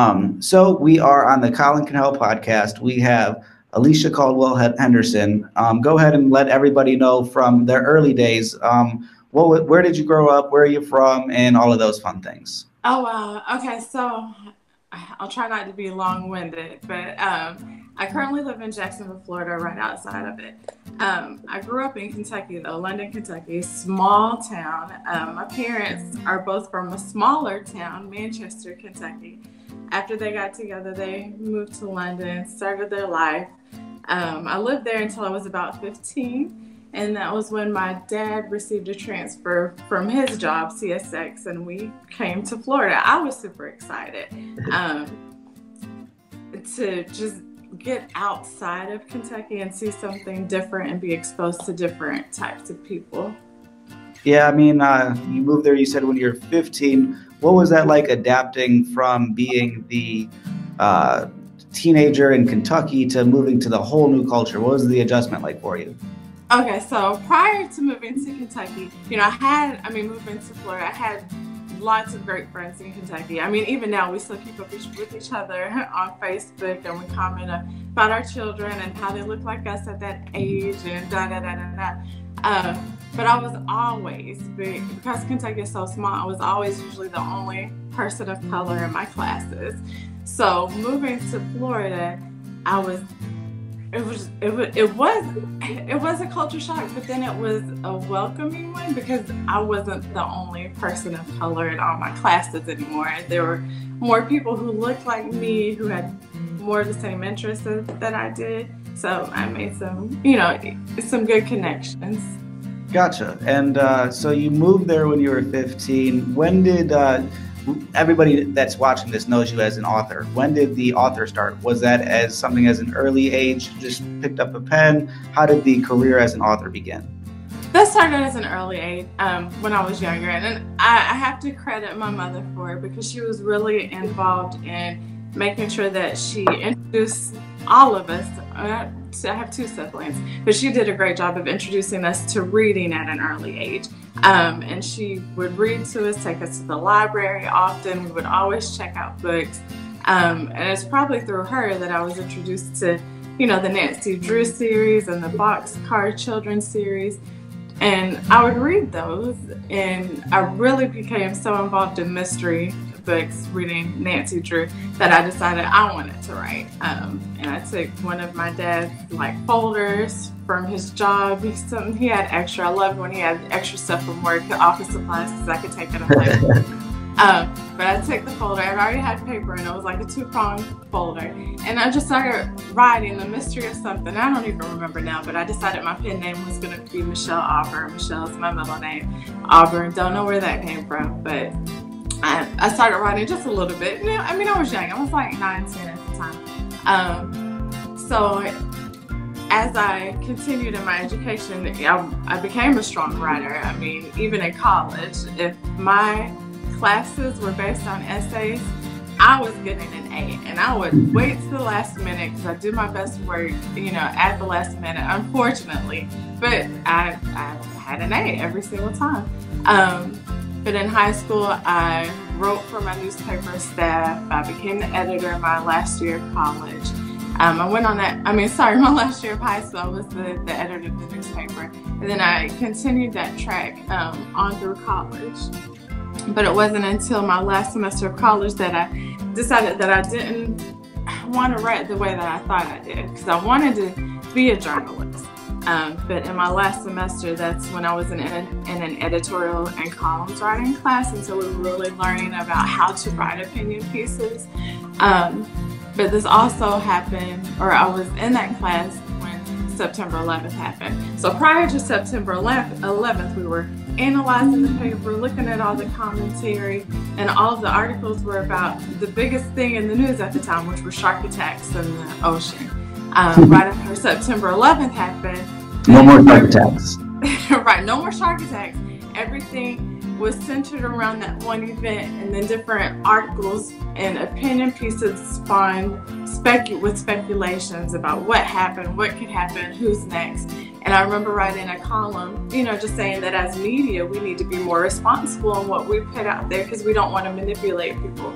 Um, so we are on the Colin Can Help podcast. We have Alicia Caldwell Henderson. Um, go ahead and let everybody know from their early days. Um, what, where did you grow up? Where are you from? And all of those fun things. Oh. Okay, so I'll try not to be long-winded, but um, I currently live in Jacksonville, Florida, right outside of it. Um, I grew up in Kentucky, though, London, Kentucky, small town. Um, my parents are both from a smaller town, Manchester, Kentucky. After they got together, they moved to London, started their life. Um, I lived there until I was about 15. And that was when my dad received a transfer from his job, CSX, and we came to Florida. I was super excited um, to just get outside of Kentucky and see something different and be exposed to different types of people. Yeah, I mean, uh, you moved there, you said when you were 15. What was that like adapting from being the uh, teenager in Kentucky to moving to the whole new culture? What was the adjustment like for you? Okay, so prior to moving to Kentucky, you know, I had, I mean, moving to Florida, I had lots of great friends in Kentucky. I mean, even now we still keep up with each other on Facebook and we comment about our children and how they look like us at that age and da da da da da. Um, but I was always, because Kentucky is so small, I was always usually the only person of color in my classes. So moving to Florida, I was it was it was it was it was a culture shock, but then it was a welcoming one because I wasn't the only person of color in all my classes anymore. There were more people who looked like me who had more of the same interests that I did. So I made some, you know, some good connections. Gotcha. And uh, so you moved there when you were 15. When did uh, everybody that's watching this knows you as an author. When did the author start? Was that as something as an early age, just picked up a pen? How did the career as an author begin? That started as an early age um, when I was younger, and I, I have to credit my mother for it because she was really involved in making sure that she introduced all of us. I have two siblings, but she did a great job of introducing us to reading at an early age. Um, and she would read to us, take us to the library often. We would always check out books. Um, and it's probably through her that I was introduced to, you know, the Nancy Drew series and the Boxcar Children series. And I would read those, and I really became so involved in mystery books reading Nancy Drew that I decided I wanted to write. Um, and I took one of my dad's like folders from his job. He, something, he had extra. I loved when he had extra stuff from work, office supplies, because I could take it and Um, but I took the folder. I already had paper, and it was like a two-pronged folder. And I just started writing the mystery of something. I don't even remember now, but I decided my pen name was going to be Michelle Auburn. Michelle's my middle name. Auburn. Don't know where that came from, but I, I started writing just a little bit. I mean, I was young. I was like 9, 10 at the time. Um, so as I continued in my education, I, I became a strong writer. I mean, even in college, if my classes were based on essays, I was getting an A, and I would wait to the last minute because I do my best work, you know, at the last minute, unfortunately. But I, I had an A every single time. Um, but in high school, I wrote for my newspaper staff. I became the editor my last year of college. Um, I went on that, I mean, sorry, my last year of high school, I was the, the editor of the newspaper. And then I continued that track um, on through college. But it wasn't until my last semester of college that I decided that I didn't want to write the way that I thought I did because I wanted to be a journalist. Um, but in my last semester, that's when I was in, in, an editorial and columns writing class, and so we were really learning about how to write opinion pieces. Um, but this also happened, or I was in that class when September 11th happened. So prior to September 11th, we were analyzing the paper, looking at all the commentary, and all of the articles were about the biggest thing in the news at the time, which were shark attacks in the ocean um, right after September 11th happened. No more shark attacks. right, no more shark attacks. Everything was centered around that one event, and then different articles and opinion pieces spawned specu- with speculations about what happened, what could happen, who's next. And I remember writing a column, you know, just saying that as media, we need to be more responsible in what we put out there because we don't want to manipulate people.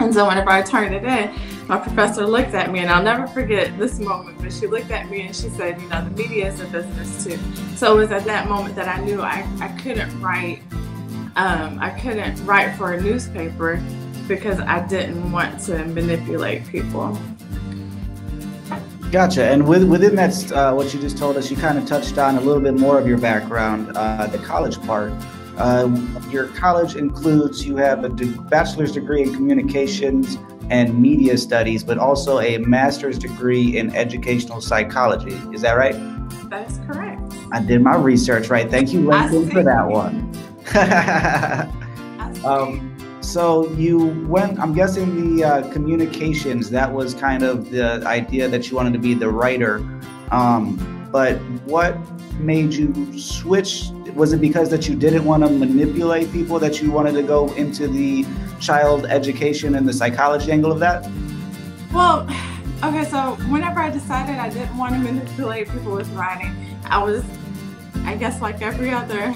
And so whenever I turned it in, my professor looked at me, and I'll never forget this moment, but she looked at me and she said, You know, the media is a business too. So it was at that moment that I knew I, I couldn't write. Um, I couldn't write for a newspaper because I didn't want to manipulate people. Gotcha. And with, within that, uh, what you just told us, you kind of touched on a little bit more of your background, uh, the college part. Uh, your college includes you have a de- bachelor's degree in communications and media studies, but also a master's degree in educational psychology. Is that right? That's correct. I did my research right. Thank you, LinkedIn, for that one. um, so you went, I'm guessing the uh, communications, that was kind of the idea that you wanted to be the writer. Um, but what made you switch? Was it because that you didn't want to manipulate people that you wanted to go into the child education and the psychology angle of that? Well, okay, so whenever I decided I didn't want to manipulate people with writing, I was, I guess, like every other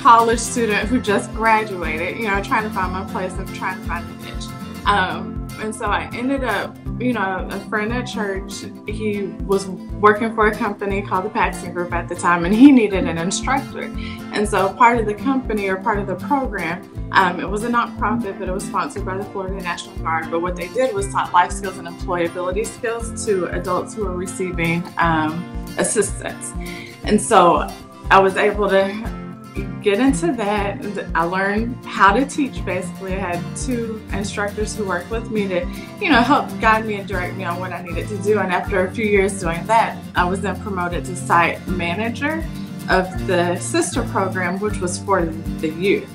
college student who just graduated, you know, trying to find my place and trying to find a niche. Um, and so I ended up, you know, a friend at church, he was working for a company called the Paxton Group at the time, and he needed an instructor. And so part of the company or part of the program, um, it was a nonprofit, but it was sponsored by the Florida National Guard. But what they did was taught life skills and employability skills to adults who were receiving um, assistance. And so I was able to get into that. I learned how to teach basically. I had two instructors who worked with me to, you know, help guide me and direct me on what I needed to do. And after a few years doing that, I was then promoted to site manager of the sister program, which was for the youth.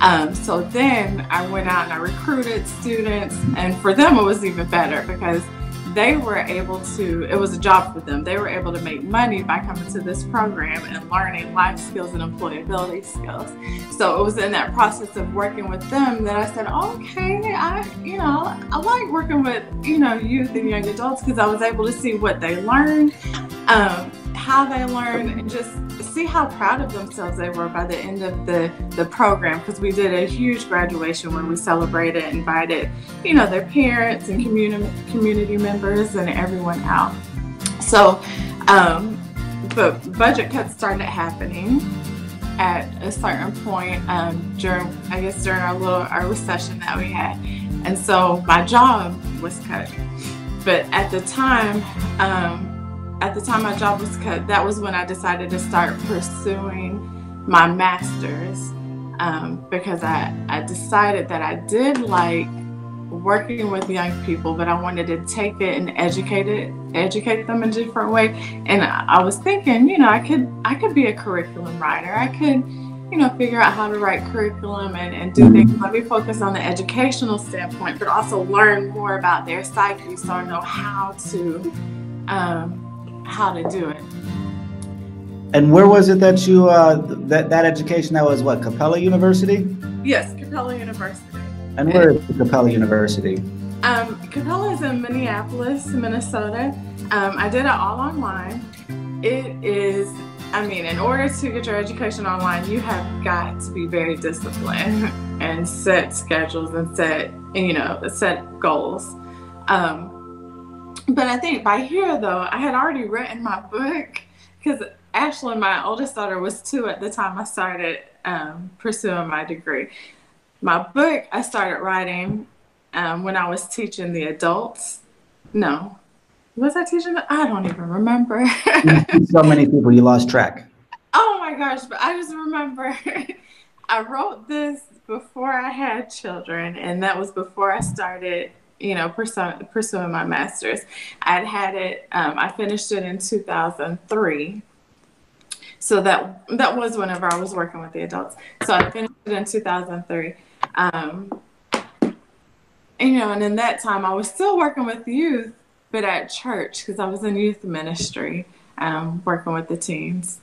Um, so then I went out and I recruited students, and for them it was even better because they were able to, it was a job for them. They were able to make money by coming to this program and learning life skills and employability skills. So it was in that process of working with them that I said, okay, I, you know, I like working with, you know, youth and young adults because I was able to see what they learned, um, how they learned, and just see how proud of themselves they were by the end of the, the program because we did a huge graduation where we celebrated, invited, you know, their parents and community community members and everyone out. So, um, but budget cuts started happening at a certain point um, during, I guess, during our little our recession that we had, and so my job was cut. But at the time, um, at the time my job was cut, that was when I decided to start pursuing my master's um, because I, I decided that I did like working with young people, but I wanted to take it and educate it, educate them in a different way. And I, was thinking, you know, I could I could be a curriculum writer. I could, you know, figure out how to write curriculum and, and do things. Let me focus on the educational standpoint, but also learn more about their psyche so I know how to um, how to do it. And where was it that you uh, that that education that was what Capella University? Yes, Capella University. And where is Capella University? Um, Capella is in Minneapolis, Minnesota. Um, I did it all online. It is, I mean, in order to get your education online, you have got to be very disciplined and set schedules and set, you know, set goals. Um, but I think by here, though, I had already written my book because Ashley, my oldest daughter, was two at the time I started um, pursuing my degree. My book I started writing um, when I was teaching the adults. No, was I teaching? I don't even remember. so many people, you lost track. Oh my gosh! But I just remember I wrote this before I had children, and that was before I started you know, pursuing, pursuing my master's. I'd had it, um, I finished it in 2003. So that that was whenever I was working with the adults. So I finished it in 2003. Um, you know, and in that time I was still working with youth, but at church because I was in youth ministry, um, working with the teens.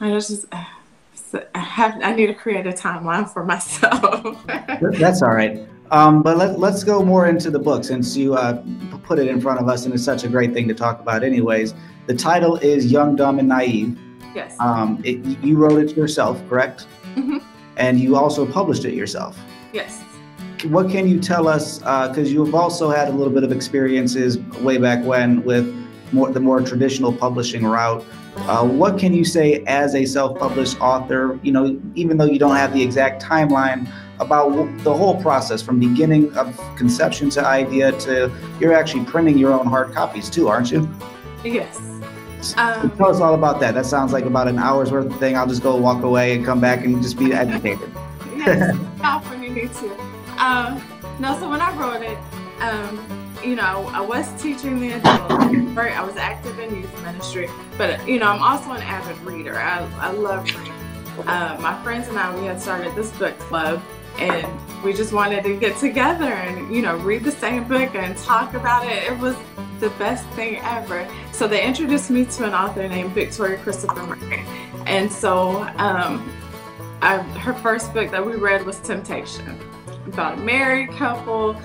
I just I have I need to create a timeline for myself. That's all right. Um, but let, let's go more into the book since you uh, put it in front of us and it's such a great thing to talk about, anyways. The title is Young, Dumb, and Naive. Yes. Um, it, you wrote it yourself, correct? Mm-hmm. And you also published it yourself. Yes. what can you tell us? Because uh, you've also had a little bit of experiences way back when with more, the more traditional publishing route. Uh, what can you say as a self-published author? You know, even though you don't have the exact timeline about the whole process from beginning of conception to idea to you're actually printing your own hard copies too, aren't you? Yes. Um, Tell us all about that. That sounds like about an hour's worth of thing. I'll just go walk away and come back and just be educated. yes, stop when you need to. Um, no, so when I wrote it, um, you know, I was teaching the adults? I was active in youth ministry, but you know, I'm also an avid reader. I, I love reading. Uh, my friends and I, we had started this book club, and we just wanted to get together and you know read the same book and talk about it. It was the best thing ever. So they introduced me to an author named Victoria Christopher Murray, and so um, I, her first book that we read was Temptation, about a married couple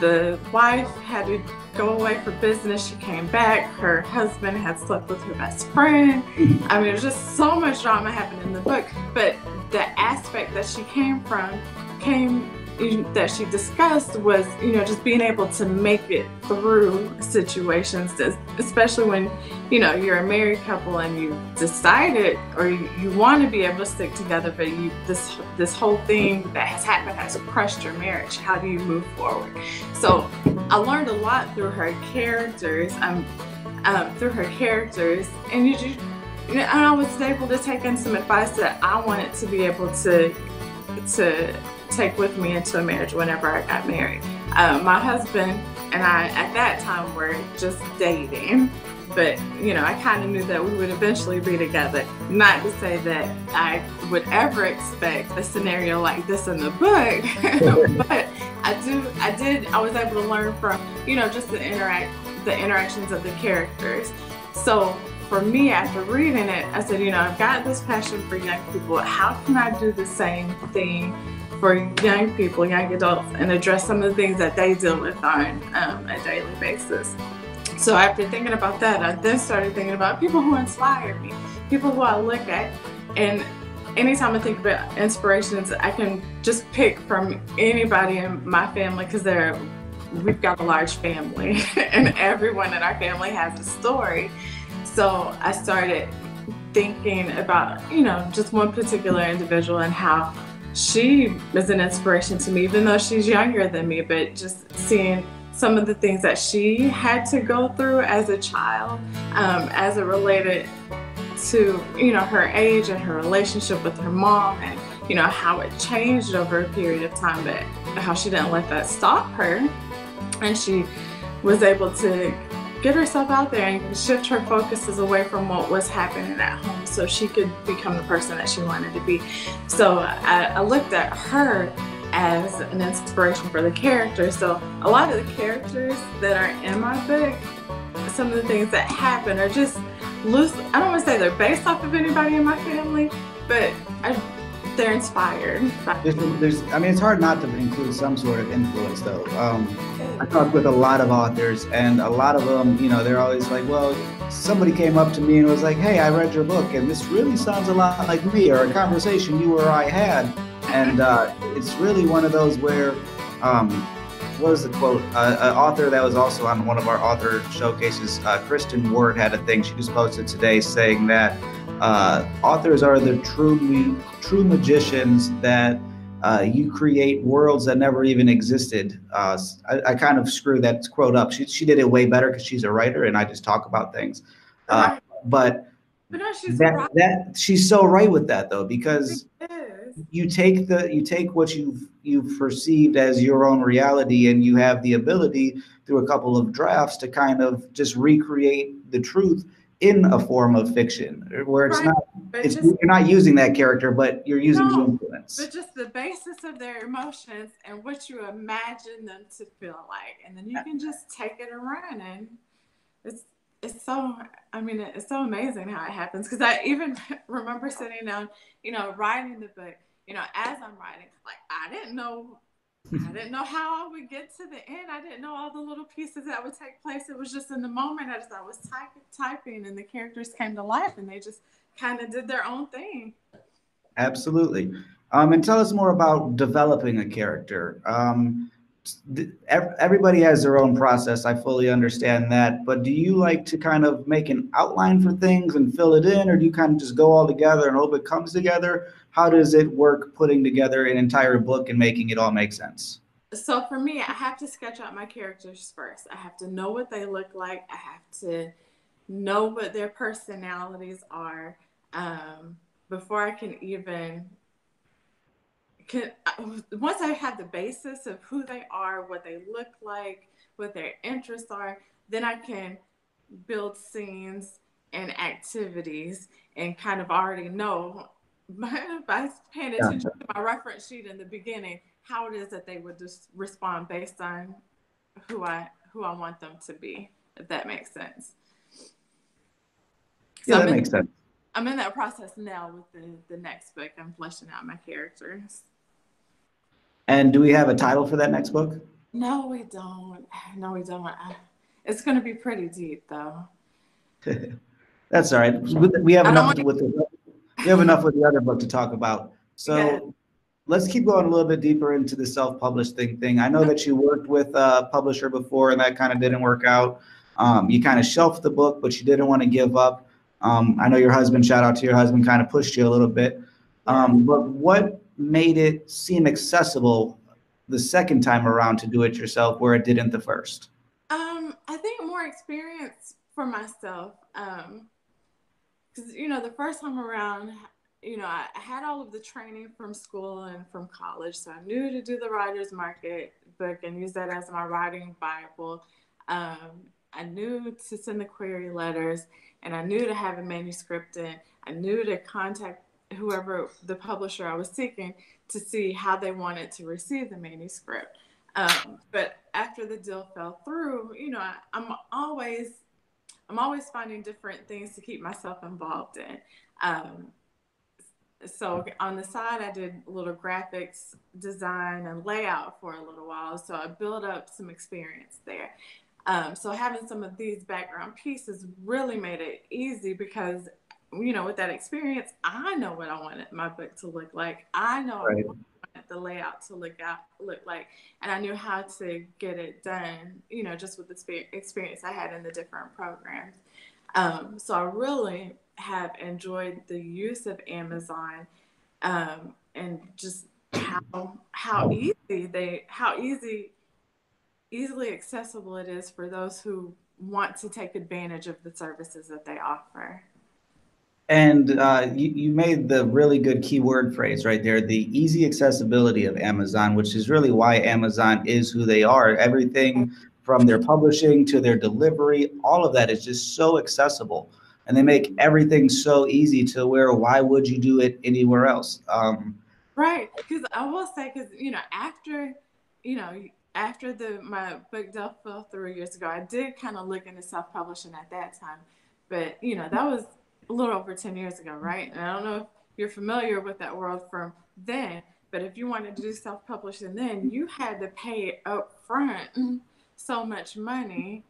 the wife had to go away for business. She came back. Her husband had slept with her best friend. I mean, there's just so much drama happened in the book. But the aspect that she came from came that she discussed was, you know, just being able to make it through situations, especially when, you know, you're a married couple and you decided or you, you want to be able to stick together, but you this this whole thing that has happened has crushed your marriage. How do you move forward? So I learned a lot through her characters, um, um through her characters, and you just. And I was able to take in some advice that I wanted to be able to to take with me into a marriage whenever I got married. Uh, my husband and I, at that time, were just dating. But, you know, I kind of knew that we would eventually be together. Not to say that I would ever expect a scenario like this in the book, but I do, I did, I was able to learn from, you know, just the interact, the interactions of the characters. So for me, after reading it, I said, you know, I've got this passion for young people. How can I do the same thing for young people, young adults, and address some of the things that they deal with on um, a daily basis. So after thinking about that, I then started thinking about people who inspire me, people who I look at, and anytime I think about inspirations, I can just pick from anybody in my family because they're we've got a large family, and everyone in our family has a story. So I started thinking about you know just one particular individual and how she is an inspiration to me, even though she's younger than me, but just seeing some of the things that she had to go through as a child, um, as it related to, you know, her age and her relationship with her mom and, you know, how it changed over a period of time, but how she didn't let that stop her. And she was able to get herself out there and shift her focuses away from what was happening at home so she could become the person that she wanted to be. So I, I looked at her as an inspiration for the character. So a lot of the characters that are in my book, some of the things that happen are just loose. I don't want to say they're based off of anybody in my family, but I they're inspired. There's, there's, I mean, it's hard not to include some sort of influence, though. Um, I talk with a lot of authors, and a lot of them, you know, they're always like, well, somebody came up to me and was like, hey, I read your book, and this really sounds a lot like me, or a conversation you or I had. And uh, it's really one of those where, um, what was the quote? Uh, an author that was also on one of our author showcases, uh, Kristen Ward, had a thing she just posted today saying that uh, authors are the true true magicians that uh, you create worlds that never even existed. Uh, I, I, kind of screwed that quote up. She, she did it way better because she's a writer and I just talk about things. Uh, but, but no, she's that, right. that she's so right with that though because you take the you take what you've you've perceived as your own reality and you have the ability through a couple of drafts to kind of just recreate the truth in a form of fiction where it's right. not it's, just, you're not using that character but you're using no, the influence but just the basis of their emotions and what you imagine them to feel like and then you can just take it and run and it's it's so i mean it's so amazing how it happens because i even remember sitting down you know writing the book you know as i'm writing like i didn't know I didn't know how I would get to the end. I didn't know all the little pieces that would take place. It was just in the moment as I was typing, typing, and the characters came to life, and they just kind of did their own thing. Absolutely. Um, and tell us more about developing a character. Um, everybody has their own process. I fully understand that. But do you like to kind of make an outline for things and fill it in, or do you kind of just go all together and hope it comes together? How does it work putting together an entire book and making it all make sense? So for me, I have to sketch out my characters first. I have to know what they look like. I have to know what their personalities are um, before I can even can once I have the basis of who they are, what they look like, what their interests are, then I can build scenes and activities and kind of already know by paying attention to my reference sheet in the beginning how it is that they would just respond based on who I who I want them to be, if that makes sense. So yeah, that in, makes sense. I'm in that process now with the, the next book. I'm fleshing out my characters. And do we have a title for that next book? No, we don't. No, we don't. It's going to be pretty deep, though. That's all right. We have enough with the, we have enough with the other book to talk about. So yeah. let's keep going a little bit deeper into the self-published thing. Thing. I know that you worked with a publisher before, and that kind of didn't work out. Um, you kind of shelved the book, but you didn't want to give up. Um, I know your husband. Shout out to your husband. Kind of pushed you a little bit. Um, but what made it seem accessible the second time around to do it yourself where it didn't the first? Um, I think more experience for myself. Um, because you know, the first time around, you know, I had all of the training from school and from college, so I knew to do the writer's market book and use that as my writing bible. Um, I knew to send the query letters, and I knew to have a manuscript in. I knew to contact whoever the publisher I was seeking to see how they wanted to receive the manuscript. Um, but after the deal fell through, you know, I, I'm always I'm always finding different things to keep myself involved in. Um, so on the side, I did a little graphics design and layout for a little while. So I built up some experience there. Um, so having some of these background pieces really made it easy because you know, with that experience, I know what I wanted my book to look like. I know right. The layout to look out look like, and I knew how to get it done. You know, just with the experience I had in the different programs. Um, so I really have enjoyed the use of Amazon, um, and just how how easy they how easy easily accessible it is for those who want to take advantage of the services that they offer. And uh, you, you made the really good keyword phrase right there the easy accessibility of Amazon, which is really why Amazon is who they are. Everything from their publishing to their delivery, all of that is just so accessible. And they make everything so easy to where why would you do it anywhere else? Um, right. Because I will say, because, you know, after, you know, after the my book deal fell years ago, I did kind of look into self publishing at that time. But, you know, that was a little over 10 years ago, right? And I don't know if you're familiar with that world from then, but if you wanted to do self publishing then, you had to pay up front so much money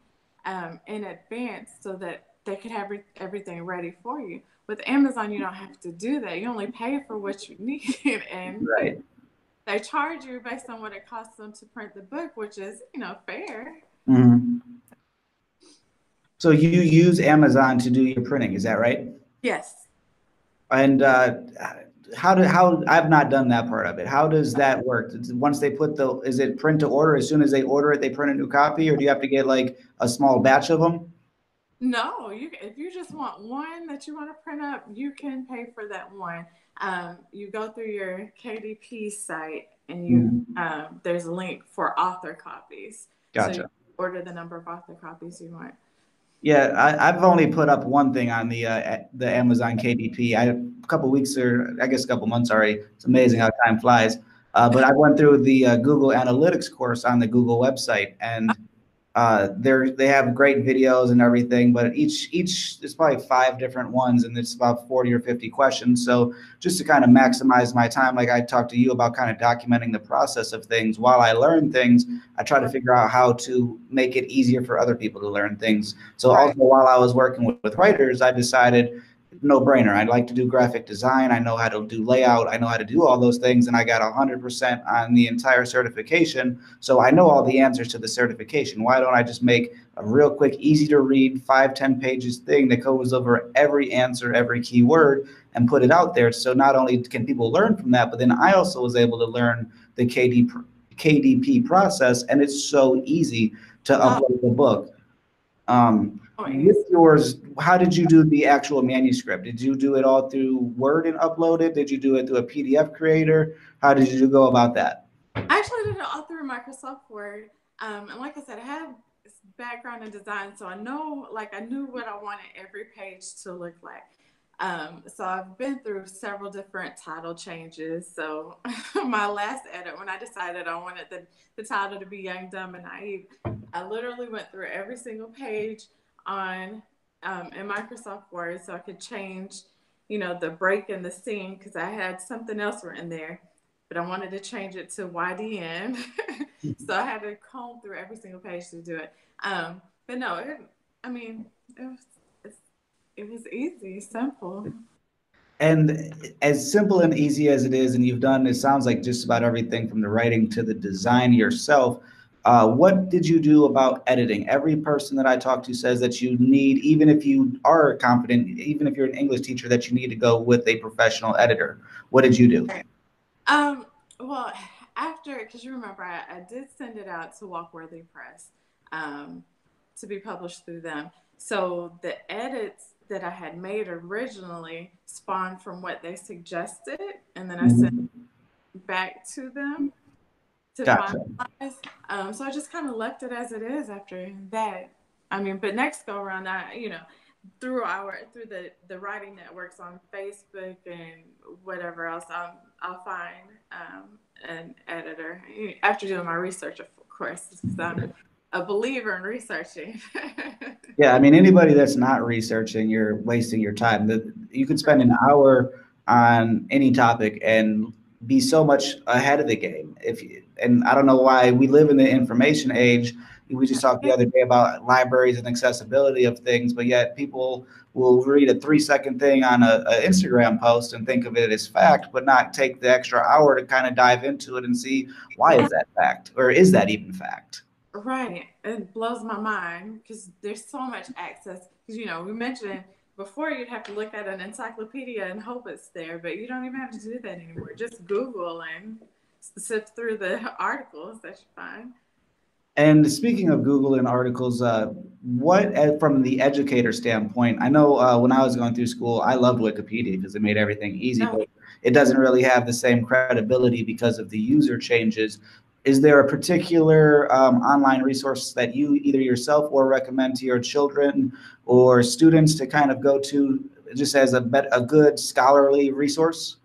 um, in advance so that they could have everything ready for you. With Amazon, you don't have to do that. You only pay for what you need. and right. they charge you based on what it costs them to print the book, which is, you know, fair. Mm-hmm. So you use Amazon to do your printing, is that right? Yes. And uh, how do how I've not done that part of it. How does that work? Once they put the is it print to order? As soon as they order it, they print a new copy, or do you have to get like a small batch of them? No, you if you just want one that you want to print up, you can pay for that one. Um, you go through your KDP site and you mm-hmm. um, there's a link for author copies. Gotcha. So order the number of author copies you want. Yeah, I, have only put up one thing on the uh, the Amazon KDP. I a couple weeks or I guess a couple months already. It's amazing how time flies. Uh, but I went through the uh, Google Analytics course on the Google website, and uh, they're they have great videos and everything, but each each there's probably five different ones, and it's about forty or fifty questions. So just to kind of maximize my time, like I talked to you about, kind of documenting the process of things while I learn things. I try to figure out how to make it easier for other people to learn things. So right. also while I was working with, with writers, I decided no brainer. I'd like to do graphic design. I know how to do layout. I know how to do all those things. And I got 100% on the entire certification. So I know all the answers to the certification. Why don't I just make a real quick, easy to read, five ten pages thing that goes over every answer, every keyword, and put it out there? So not only can people learn from that, but then I also was able to learn the KD, KDP process. And it's so easy to upload the book. Um, with yours, how did you do the actual manuscript? Did you do it all through Word and upload it? Did you do it through a PDF creator? How did you go about that? I actually did it all through Microsoft Word. Um, and like I said, I have background in design, so I know, like, I knew what I wanted every page to look like. Um, so I've been through several different title changes. So my last edit, when I decided I wanted the, the title to be Young, Dumb, and Naive, I literally went through every single page on um, in Microsoft Word so I could change, you know, the break in the scene because I had something else written there, but I wanted to change it to YDN. so I had to comb through every single page to do it. Um, but no, it, I mean, it was it was easy, simple. And as simple and easy as it is, and you've done, it sounds like just about everything from the writing to the design yourself. Uh, what did you do about editing? Every person that I talk to says that you need, even if you are confident, even if you're an English teacher, that you need to go with a professional editor. What did you do? Um, well, after, because you remember, I, I, did send it out to Walkworthy Press um, to be published through them. So the edits that I had made originally spawned from what they suggested, and then I mm-hmm. sent back to them to gotcha. finalize. Um, so I just kind of left it as it is after that. I mean, but next go around, I you know through our through the the writing networks on Facebook and whatever else, I'll I'll find um, an editor after doing my research, of course, because I'm a believer in researching. yeah, I mean, anybody that's not researching, you're wasting your time. That you could spend an hour on any topic and be so much ahead of the game. If and I don't know why we live in the information age. We just talked the other day about libraries and accessibility of things, but yet people will read a three second thing on a, a Instagram post and think of it as fact, but not take the extra hour to kind of dive into it and see why is that fact or is that even fact? Right. It blows my mind because there's so much access. Because, you know, we mentioned before you'd have to look at an encyclopedia and hope it's there, but you don't even have to do that anymore. Just Google and sift through the articles that you find. And speaking of Google and articles, uh, what uh, from the educator standpoint? I know uh, when I was going through school, I loved Wikipedia because it made everything easy, oh. but it doesn't really have the same credibility because of the user changes is there a particular um, online resource that you either yourself or recommend to your children or students to kind of go to just as a, a good scholarly resource?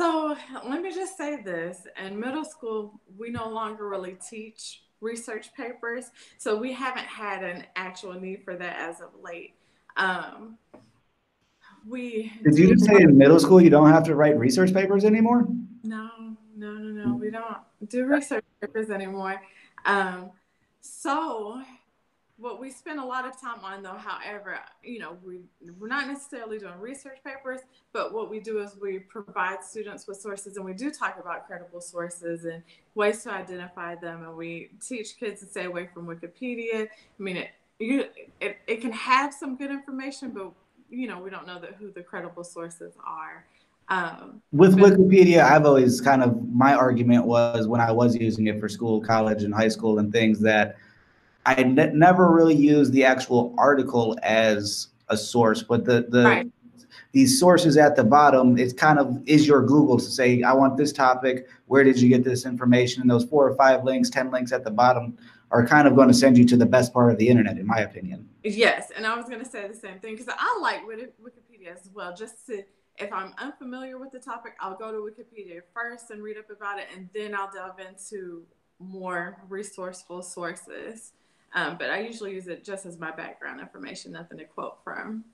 So let me just say this. In middle school, we no longer really teach research papers. So we haven't had an actual need for that as of late. Um, we Did you just say in middle school you don't have to write research papers anymore? No, no, no, no. We don't do research papers anymore. Um, so what we spend a lot of time on though however you know we we're not necessarily doing research papers but what we do is we provide students with sources and we do talk about credible sources and ways to identify them and we teach kids to stay away from wikipedia i mean it you it, it can have some good information but you know we don't know that who the credible sources are um, With Wikipedia, I've always kind of my argument was when I was using it for school, college, and high school and things that I ne- never really used the actual article as a source, but the the right. these sources at the bottom, it's kind of is your Google to say, I want this topic. Where did you get this information? And those four or five links, ten links at the bottom are kind of going to send you to the best part of the internet, in my opinion. Yes, and I was going to say the same thing because I like Wikipedia as well, just to if I'm unfamiliar with the topic, I'll go to Wikipedia first and read up about it, and then I'll delve into more resourceful sources. Um, but I usually use it just as my background information, nothing to quote from.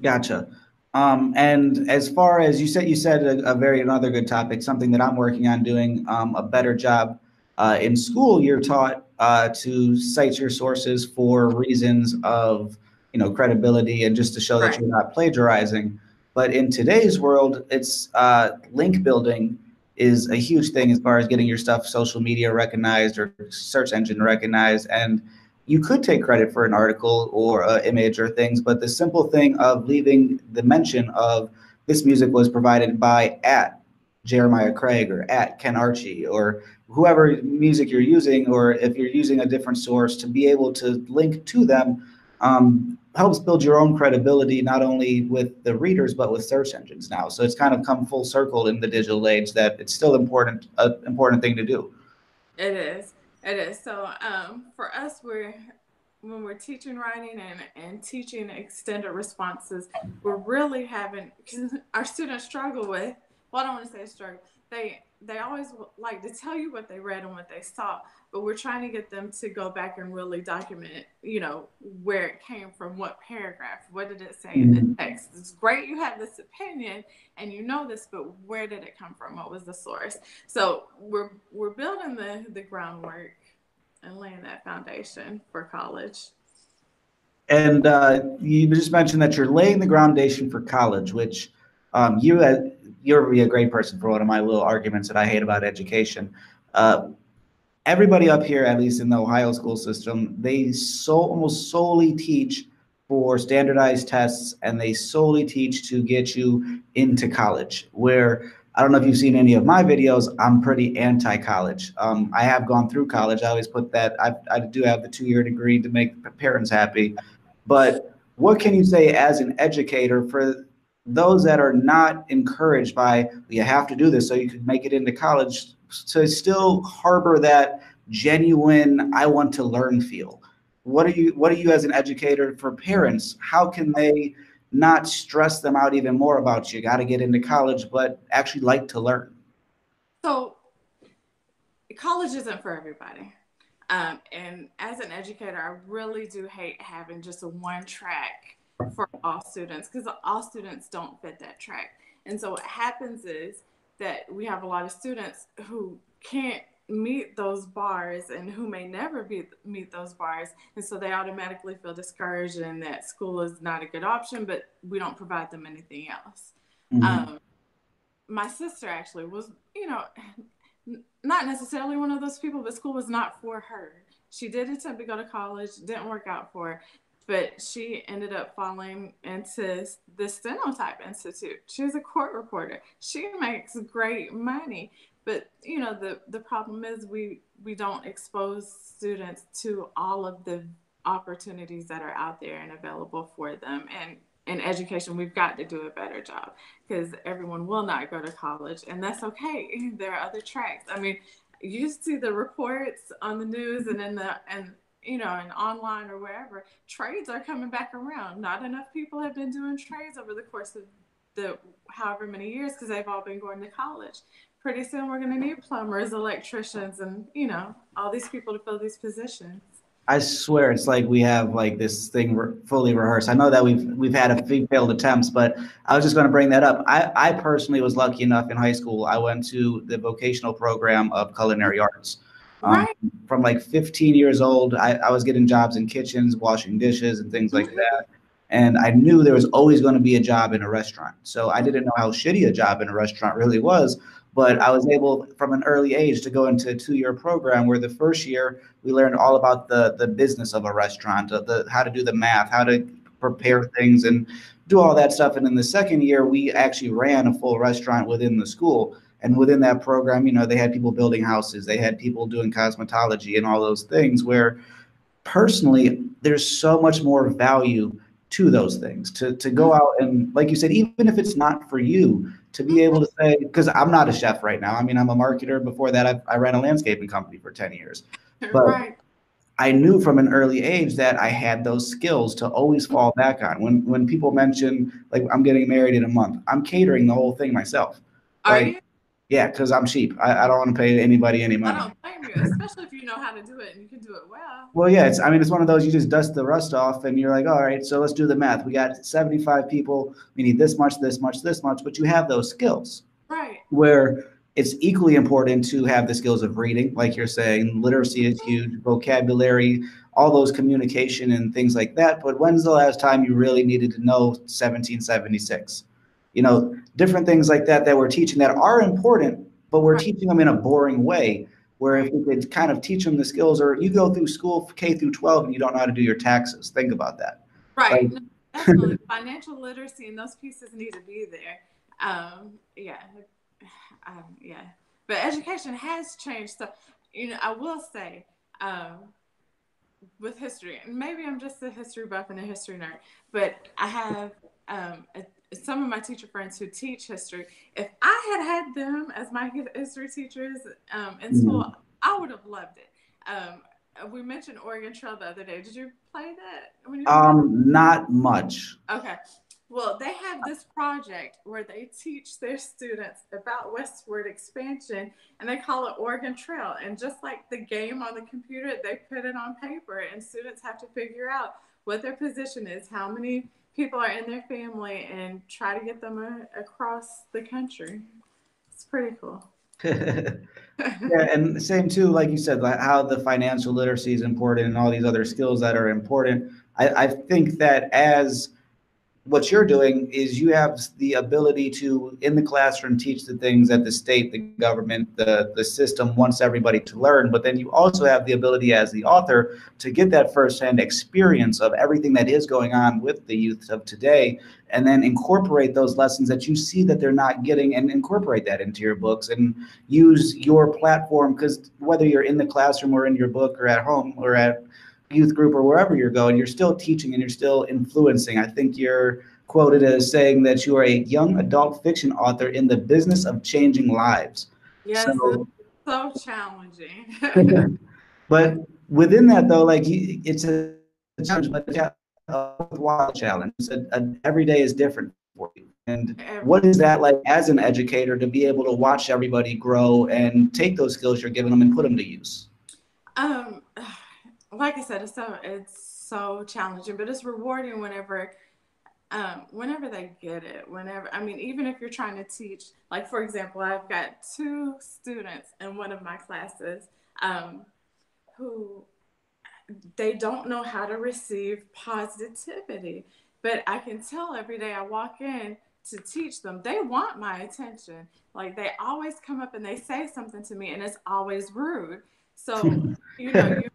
Gotcha. Um, and as far as you said, you said a, a, very another good topic, something that I'm working on doing um, a better job. Uh, in school, you're taught uh, to cite your sources for reasons of you know credibility and just to show Right. that you're not plagiarizing. But in today's world, it's uh, link building is a huge thing as far as getting your stuff social media recognized or search engine recognized. And you could take credit for an article or an image or things, but the simple thing of leaving the mention of this music was provided by at Jeremiah Craig or at Kent Archie or whoever music you're using, or if you're using a different source, to be able to link to them um, helps build your own credibility, not only with the readers, but with search engines now. So it's kind of come full circle in the digital age that it's still important, an important thing to do. It is. It is. So um, for us, we're when we're teaching writing and, and teaching extended responses, we're really having our students struggle with. Well, I don't want to say struggle. They they always like to tell you what they read and what they saw, but we're trying to get them to go back and really document, you know, where it came from, what paragraph, what did it say in the text. It's great you have this opinion and you know this, but where did it come from? What was the source? So we're we're building the the groundwork and laying that foundation for college. And uh, you just mentioned that you're laying the foundation for college, which um, you uh, you're be a great person for one of my little arguments that I hate about education. Uh, everybody up here, at least in the Ohio school system, they so almost solely teach for standardized tests, and they solely teach to get you into college. Where I don't know if you've seen any of my videos. I'm pretty anti-college. Um, I have gone through college. I always put that I, I do have the two-year degree to make parents happy. But what can you say as an educator for those that are not encouraged by you have to do this so you can make it into college to still harbor that genuine I want to learn feel? What are you what are you as an educator for parents? How can they not stress them out even more about you got to get into college but actually like to learn? So college isn't for everybody. Um, and as an educator, I really do hate having just a one track for all students because all students don't fit that track. And so what happens is that we have a lot of students who can't meet those bars and who may never be, meet those bars. And so they automatically feel discouraged and that school is not a good option, but we don't provide them anything else. Mhm. Um, my sister actually was, you know, not necessarily one of those people, but school was not for her. She did attempt to go to college, didn't work out for her, but she ended up falling into the Stenotype Institute. She's a court reporter. She makes great money, but you know the the problem is we we don't expose students to all of the opportunities that are out there and available for them and in education we've got to do a better job because everyone will not go to college and that's okay there are other tracks i mean you see the reports on the news and in the and you know and online or wherever trades are coming back around not enough people have been doing trades over the course of the however many years because they've all been going to college pretty soon we're going to need plumbers electricians and you know all these people to fill these positions I swear it's like we have like this thing re- fully rehearsed. I know that we've we've had a few failed attempts, but I was just going to bring that up. I, I personally was lucky enough in high school. I went to the vocational program of culinary arts. Um, Right. From like 15 years old, I, I was getting jobs in kitchens, washing dishes, and things like Mhm. that. And I knew there was always going to be a job in a restaurant. So I didn't know how shitty a job in a restaurant really was, but I was able from an early age to go into a two-year program where the first year we learned all about the the business of a restaurant, uh, the how to do the math, how to prepare things, and do all that stuff. And in the second year, we actually ran a full restaurant within the school. And within that program, you know, they had people building houses, they had people doing cosmetology and all those things. Where personally, there's so much more value to those things to to go out and like you said even if it's not for you to be able to say because i'm not a chef right now i mean i'm a marketer before that i, I ran a landscaping company for 10 years But- right I knew from an early age that I had those skills to always fall back on. When when people mention like I'm getting married in a month, I'm catering the whole thing myself. are Like, you Yeah, because I'm cheap. I, I don't want to pay anybody any money. i don't blame you especially if you know how to do it and you can do it well Well, yeah, it's I mean it's one of those you just dust the rust off and you're like, all right, so let's do the math. We got 75 people. We need this much, this much, this much, but you have those skills right where it's equally important to have the skills of reading, like you're saying. Literacy is mm-hmm. huge, vocabulary, all those communication and things like that. But when's the last time you really needed to know 1776? You know, different things like that that we're teaching that are important, but we're teaching them in a boring way. Where if we could kind of teach them the skills, or you go through school K through 12 and you don't know how to do your taxes, think about that. Right. Like, Absolutely. Financial literacy and those pieces need to be there. Um, yeah. Um, yeah. But education has changed. So, you know, I will say, um, with history, and maybe I'm just a history buff and a history nerd, but I have um, a, some of my teacher friends who teach history. If I had had them as my history teachers um, in school, mm-hmm. I would have loved it. Um, we mentioned Oregon Trail the other day. Did you play that? um, not much. Okay. Well, they have this project where they teach their students about westward expansion and they call it Oregon Trail. And just like the game on the computer, they put it on paper and students have to figure out what their position is, how many people are in their family, and try to get them a- across the country. It's pretty cool. yeah, and same too, like you said, like how the financial literacy is important and all these other skills that are important. I, I think that as what you're doing is you have the ability to in the classroom teach the things that the state the government the, the system wants everybody to learn. But then you also have the ability as the author to get that firsthand experience of everything that is going on with the youth of today and then incorporate those lessons that you see that they're not getting and incorporate that into your books and use your platform. Because whether you're in the classroom or in your book or at home or at youth group or wherever you're going, you're still teaching and you're still influencing. I think you're quoted as saying that you are a young adult fiction author in the business of changing lives. Yes, so, so challenging. but within that, though, like it's a challenge, but it's a wild challenge. A, a, every day is different for you. And what is that like as an educator to be able to watch everybody grow and take those skills you're giving them and put them to use? Um, like I said, it's so it's so challenging, but it's rewarding whenever um, whenever they get it, whenever, I mean, even if you're trying to teach, like, for example, I've got two students in one of my classes um, who they don't know how to receive positivity. But I can tell every day I walk in to teach them, they want my attention. Like, they always come up and they say something to me, and it's always rude. So, you know, you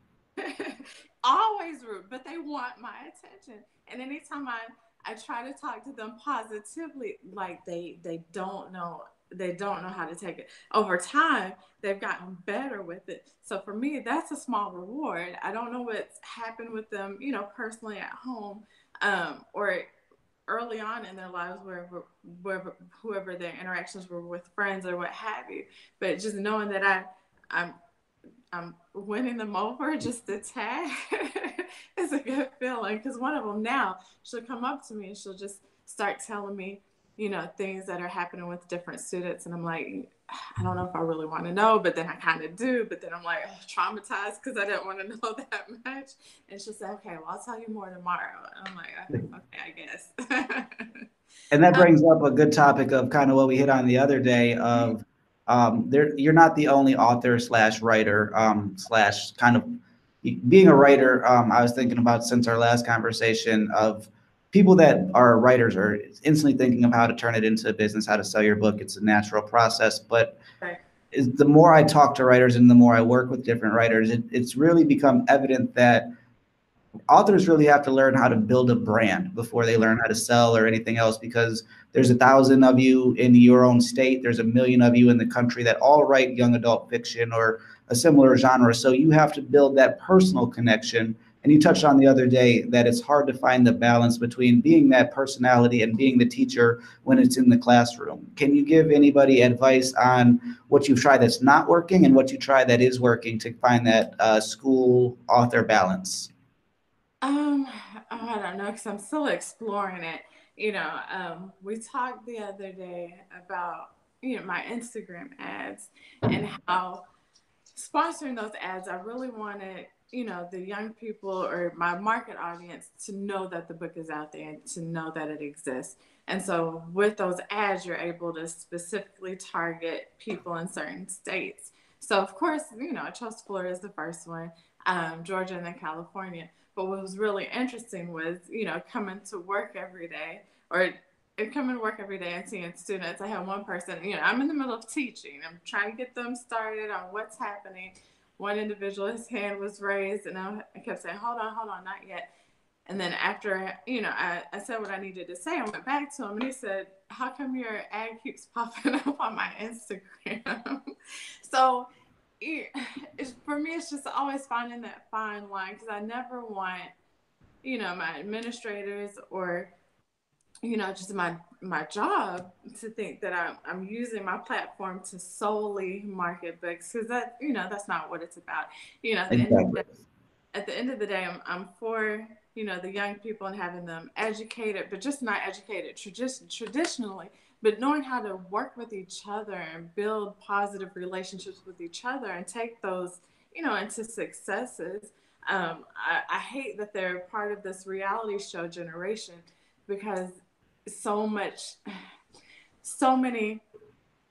always rude, but they want my attention. And anytime I I try to talk to them positively, like they they don't know they don't know how to take it. Over time, they've gotten better with it. So for me, that's a small reward. I don't know what's happened with them, you know, personally at home, um, or early on in their lives, wherever, wherever, whoever their interactions were with friends or what have you. But just knowing that I, I'm I'm winning them over just a tad is a good feeling. Because one of them now, she'll come up to me and she'll just start telling me, you know, things that are happening with different students. And I'm like, I don't know if I really want to know, but then I kind of do. But then I'm like oh, traumatized because I didn't want to know that much. And she'll say, okay, well, I'll tell you more tomorrow. And I'm like, okay, I guess. and that um, brings up a good topic of kind of what we hit on the other day of um, there you're not the only author slash writer um, slash kind of being a writer. Um, I was thinking about since our last conversation of people that are writers are instantly thinking of how to turn it into a business, how to sell your book. It's a natural process, but right. the more I talk to writers and the more I work with different writers, it, it's really become evident that authors really have to learn how to build a brand before they learn how to sell or anything else because there's a thousand of you in your own state there's a million of you in the country that all write young adult fiction or a similar genre so you have to build that personal connection and you touched on the other day that it's hard to find the balance between being that personality and being the teacher when it's in the classroom. Can you give anybody advice on what you've tried that's not working and what you try that is working to find that uh, school author balance? Um, oh, I don't know because I'm still exploring it. You know, um, we talked the other day about you know my Instagram ads and how sponsoring those ads, I really wanted you know the young people or my market audience to know that the book is out there and to know that it exists. And so with those ads, you're able to specifically target people in certain states. So of course, you know, I chose Florida as the first one, um, Georgia and then California. But what was really interesting was, you know, coming to work every day or coming to work every day and seeing students. I had one person, you know, I'm in the middle of teaching. I'm trying to get them started on what's happening. One individual, his hand was raised, and I kept saying, hold on, hold on, not yet. And then after, you know, I, I said what I needed to say, I went back to him and he said, How come your ad keeps popping up on my Instagram? so it, for me, it's just always finding that fine line because I never want, you know, my administrators or, you know, just my my job to think that I'm, I'm using my platform to solely market books because that, you know, that's not what it's about. You know, at the, exactly. end, of the, at the end of the day, I'm, I'm for you know the young people and having them educated but just not educated tradi- traditionally but knowing how to work with each other and build positive relationships with each other and take those you know into successes um, I, I hate that they're part of this reality show generation because so much so many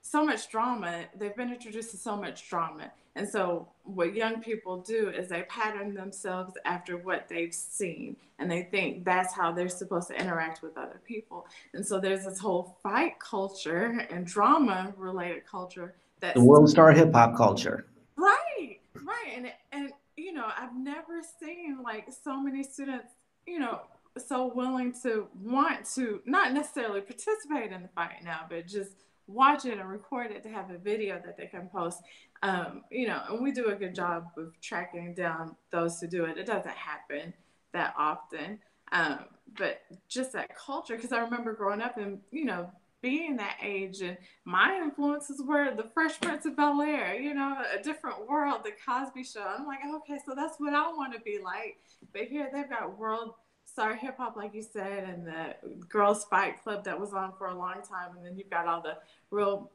so much drama they've been introduced to so much drama and so, what young people do is they pattern themselves after what they've seen, and they think that's how they're supposed to interact with other people. And so, there's this whole fight culture and drama related culture that the world star hip hop culture. Right, right. And, and, you know, I've never seen like so many students, you know, so willing to want to not necessarily participate in the fight now, but just watch it and record it to have a video that they can post. Um, you know, and we do a good job of tracking down those to do it. It doesn't happen that often. Um, but just that culture, because I remember growing up and, you know, being that age and my influences were the Fresh Prince of Bel Air, you know, a different world, the Cosby Show. I'm like, okay, so that's what I want to be like. But here they've got world star hip hop, like you said, and the Girls Fight Club that was on for a long time, and then you've got all the real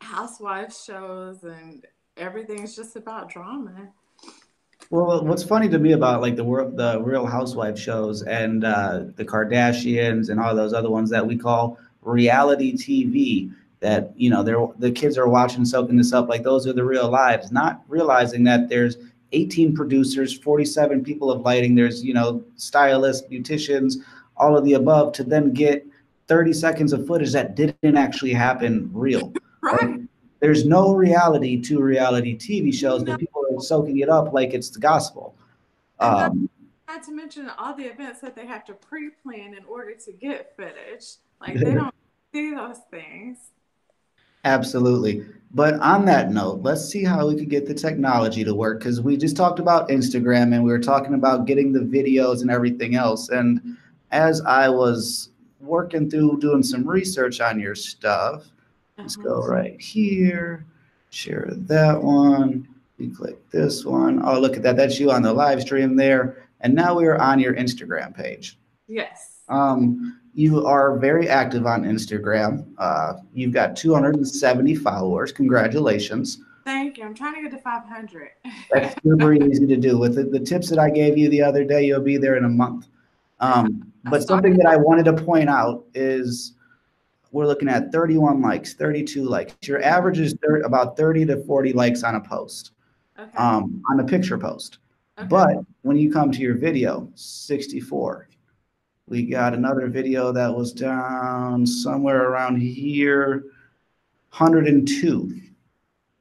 housewives shows, and everything's just about drama. Well, what's funny to me about like the the Real Housewife shows and uh, the Kardashians and all those other ones that we call reality TV, that you know they're the kids are watching, soaking this up like those are the real lives, not realizing that there's 18 producers, 47 people of lighting. There's, you know, stylists, beauticians, all of the above to then get 30 seconds of footage that didn't actually happen real. Right. There's no reality to reality TV shows, but people are soaking it up like it's the gospel. Um, not, not to mention all the events that they have to pre-plan in order to get footage. Like they don't see those things. Absolutely. But on that note, let's see how we could get the technology to work because we just talked about Instagram and we were talking about getting the videos and everything else. And as I was working through doing some research on your stuff, let's go uh-huh. right here, share that one. You click this one. Oh, look at that. That's you on the live stream there. And now we are on your Instagram page. Yes. Um, you are very active on Instagram. Uh, you've got 270 followers. Congratulations. Thank you. I'm trying to get to 500. That's super easy to do. With the, the, tips that I gave you the other day, you'll be there in a month. Um, but something that I wanted to point out is we're looking at 31 likes, 32 likes. Your average is thir- about 30 to 40 likes on a post, okay. um, on a picture post. Okay. But when you come to your video, 64. We got another video that was down somewhere around here, 102.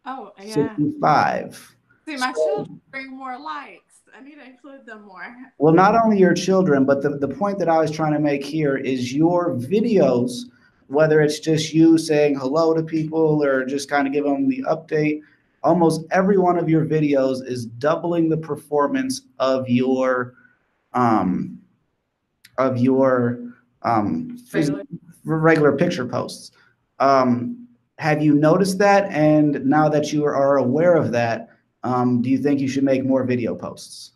Oh, yeah. 65. See, my so, children bring more likes. I need to include them more. Well, not only your children, but the, the point that I was trying to make here is your videos, whether it's just you saying hello to people or just kind of give them the update, almost every one of your videos is doubling the performance of your um, of your um, regular. regular picture posts. Um, have you noticed that? And now that you are aware of that, um, do you think you should make more video posts?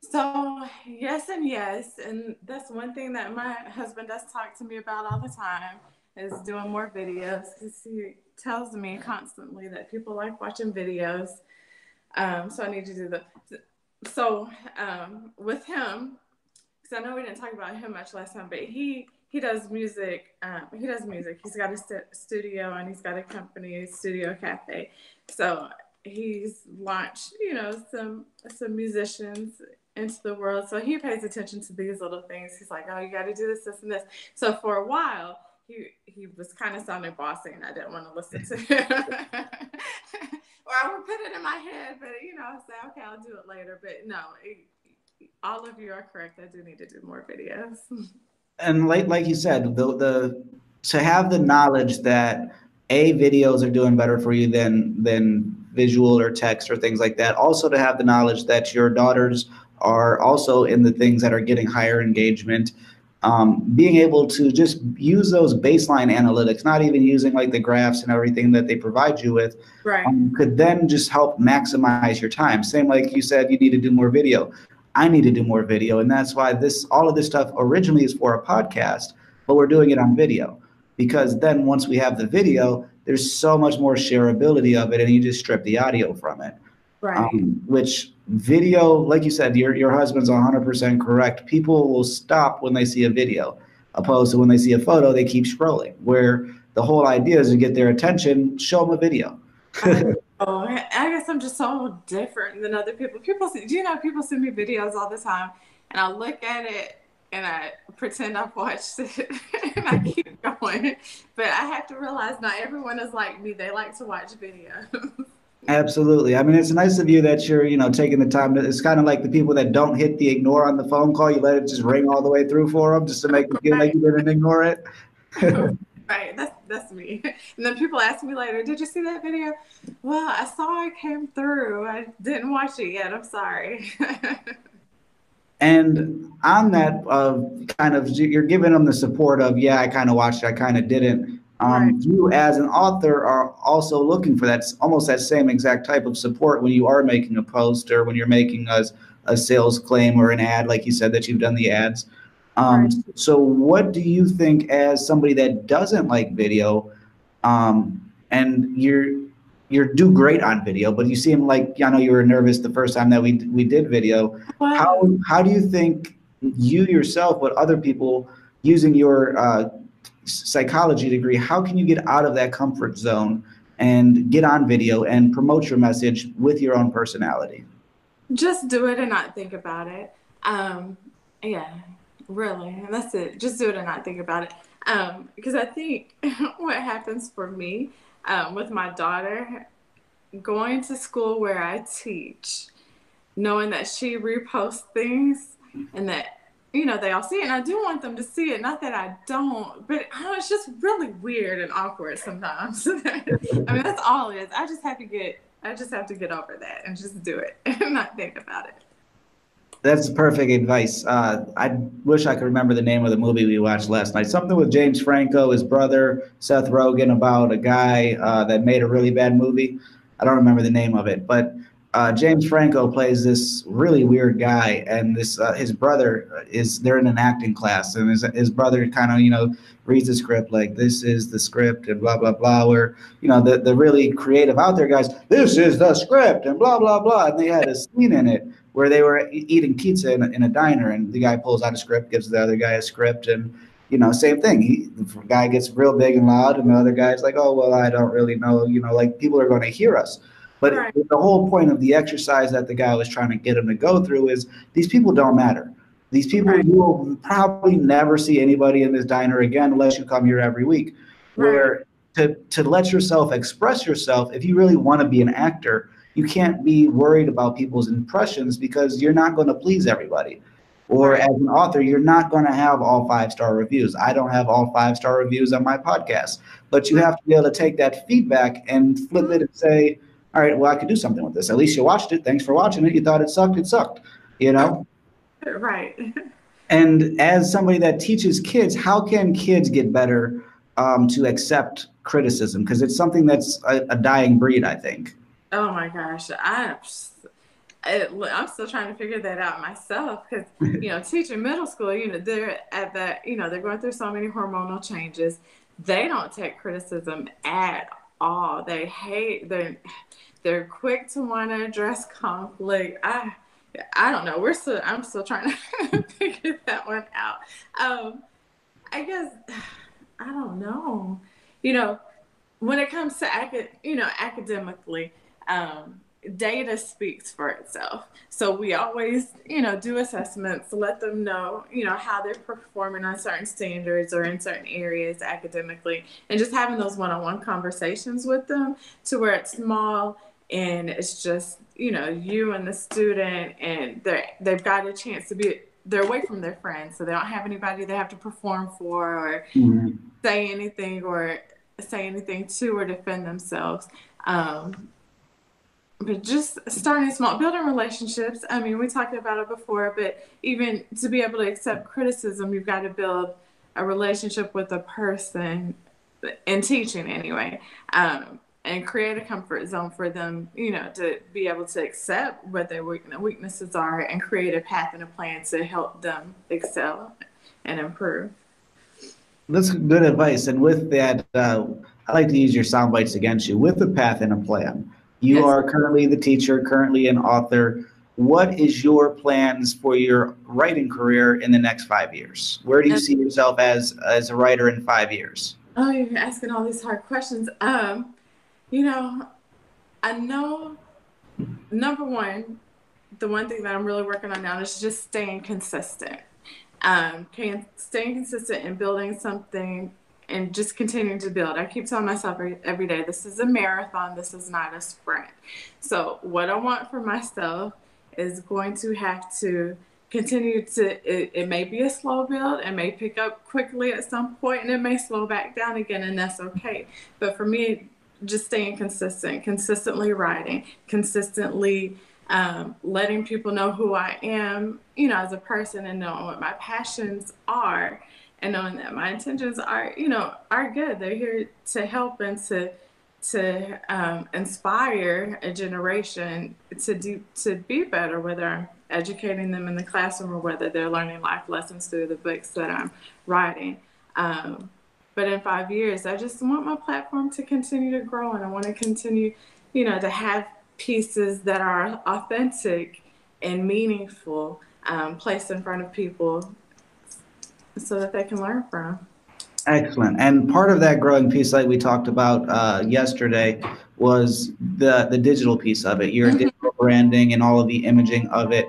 So, yes, and yes. And that's one thing that my husband does talk to me about all the time is doing more videos because he tells me constantly that people like watching videos. Um, so I need to do the. So um, with him, because I know we didn't talk about him much last time, but he he does music. Um, he does music. He's got a st- studio and he's got a company, Studio Cafe. So he's launched, you know, some some musicians into the world. So he pays attention to these little things. He's like, oh, you got to do this, this, and this. So for a while, he he was kind of sounding bossy, and I didn't want to listen to him. or I would put it in my head, but you know, I say, okay, I'll do it later. But no, it, all of you are correct. I do need to do more videos. And like like you said, the the to have the knowledge that a videos are doing better for you than than visual or text or things like that. Also to have the knowledge that your daughters are also in the things that are getting higher engagement. Um, being able to just use those baseline analytics, not even using like the graphs and everything that they provide you with, right. um, could then just help maximize your time. Same like you said, you need to do more video. I need to do more video, and that's why this all of this stuff originally is for a podcast, but we're doing it on video because then once we have the video, there's so much more shareability of it, and you just strip the audio from it. Right. Um, which video, like you said, your your husband's 100% correct. People will stop when they see a video, opposed to when they see a photo, they keep scrolling. Where the whole idea is to get their attention, show them a video. oh, I guess I'm just so different than other people. People, see, do you know people send me videos all the time, and I look at it and I pretend I've watched it and I keep going. But I have to realize not everyone is like me. They like to watch videos. Absolutely. I mean, it's nice of you that you're, you know, taking the time to. It's kind of like the people that don't hit the ignore on the phone call. You let it just ring all the way through for them, just to make them feel like you didn't ignore it. right. That's that's me. And then people ask me later, "Did you see that video?" Well, I saw it came through. I didn't watch it yet. I'm sorry. and on that, uh, kind of, you're giving them the support of, "Yeah, I kind of watched it. I kind of didn't." Um, right. You, as an author, are also looking for that almost that same exact type of support when you are making a post or when you're making a, a sales claim or an ad, like you said that you've done the ads. Um, right. So, what do you think, as somebody that doesn't like video, um, and you're you're do great on video, but you seem like I know you were nervous the first time that we we did video. Wow. How how do you think you yourself, but other people using your uh, psychology degree, how can you get out of that comfort zone and get on video and promote your message with your own personality? Just do it and not think about it. Um, yeah, really. And that's it. Just do it and not think about it. Um, because I think what happens for me um, with my daughter going to school where I teach, knowing that she reposts things and that you know, they all see it, and I do want them to see it. Not that I don't, but know, it's just really weird and awkward sometimes. I mean, that's all it is. I just have to get, I just have to get over that and just do it and not think about it. That's perfect advice. Uh, I wish I could remember the name of the movie we watched last night. Something with James Franco, his brother Seth Rogen, about a guy uh, that made a really bad movie. I don't remember the name of it, but uh, James Franco plays this really weird guy, and this uh, his brother is they're in an acting class, and his his brother kind of you know reads the script like this is the script and blah blah blah. Where you know the the really creative out there guys, this is the script and blah blah blah, and they had a scene in it where they were eating pizza in a, in a diner, and the guy pulls out a script, gives the other guy a script, and you know, same thing. He, the guy gets real big and loud, and the other guy's like, "Oh well, I don't really know." You know, like people are going to hear us. But right. the whole point of the exercise that the guy was trying to get him to go through is these people don't matter. These people right. you will probably never see anybody in this diner again unless you come here every week. Right. Where to, to let yourself express yourself, if you really want to be an actor, you can't be worried about people's impressions because you're not going to please everybody. Or as an author, you're not going to have all five star reviews. I don't have all five star reviews on my podcast, but you have to be able to take that feedback and flip it mm-hmm. and say, all right, well, I could do something with this. At least you watched it. Thanks for watching it. You thought it sucked. It sucked, you know? Right. and as somebody that teaches kids, how can kids get better um, to accept criticism? Because it's something that's a, a, dying breed, I think. Oh my gosh. I, I'm still trying to figure that out myself because, you know, teaching middle school, you know, they're at that, you know, they're going through so many hormonal changes. They don't take criticism at all. They hate, they're, they're quick to want to address conflict. I I don't know. We're still I'm still trying to figure that one out. Um, I guess I don't know. You know, when it comes to acad- you know academically, um, data speaks for itself. So we always, you know, do assessments, let them know, you know, how they're performing on certain standards or in certain areas academically, and just having those one-on-one conversations with them to where it's small and it's just, you know, you and the student, and they they've got a chance to be they're away from their friends, so they don't have anybody they have to perform for or mm-hmm. say anything or say anything to or defend themselves. Um, but just starting small, building relationships. I mean, we talked about it before, but even to be able to accept criticism, you've got to build a relationship with a person in teaching anyway. Um, and create a comfort zone for them, you know, to be able to accept what their weaknesses are and create a path and a plan to help them excel and improve. That's good advice. And with that, uh, I like to use your sound bites against you. With a path and a plan, you yes. are currently the teacher, currently an author. What is your plans for your writing career in the next five years? Where do you see yourself as as a writer in five years? Oh, you're asking all these hard questions. Um, you know, I know number one, the one thing that I'm really working on now is just staying consistent. Um, can staying consistent and building something and just continuing to build. I keep telling myself every, every day, this is a marathon, this is not a sprint. So what I want for myself is going to have to continue to it, it, may be a slow build it may pick up quickly at some point and it may slow back down again and that's okay but for me just staying consistent, consistently writing, consistently um, letting people know who I am, you know, as a person and knowing what my passions are and knowing that my intentions are, you know, are good. They're here to help and to to um, inspire a generation to do to be better, whether I'm educating them in the classroom or whether they're learning life lessons through the books that I'm writing. Um, but in five years, I just want my platform to continue to grow and I want to continue, you know, to have pieces that are authentic and meaningful um, placed in front of people so that they can learn from. Excellent. And part of that growing piece, like we talked about uh, yesterday, was the the digital piece of it. Your mm-hmm. digital branding and all of the imaging of it.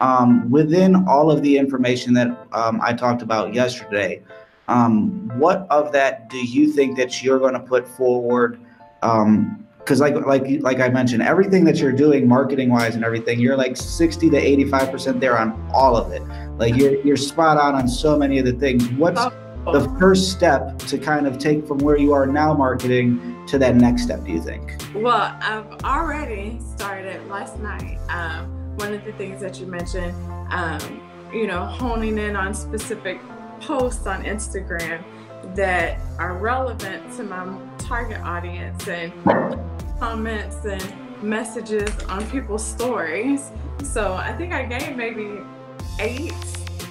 Um, within all of the information that um, I talked about yesterday, um, what of that do you think that you're going to put forward? Because like like like I mentioned, everything that you're doing marketing wise and everything, you're like 60 to 85 percent there on all of it. Like you're you're spot on on so many of the things. What's the first step to kind of take from where you are now marketing to that next step? Do you think? Well, I've already started last night. Um, one of the things that you mentioned, um, you know, honing in on specific posts on Instagram that are relevant to my target audience and comments and messages on people's stories. So I think I gained maybe eight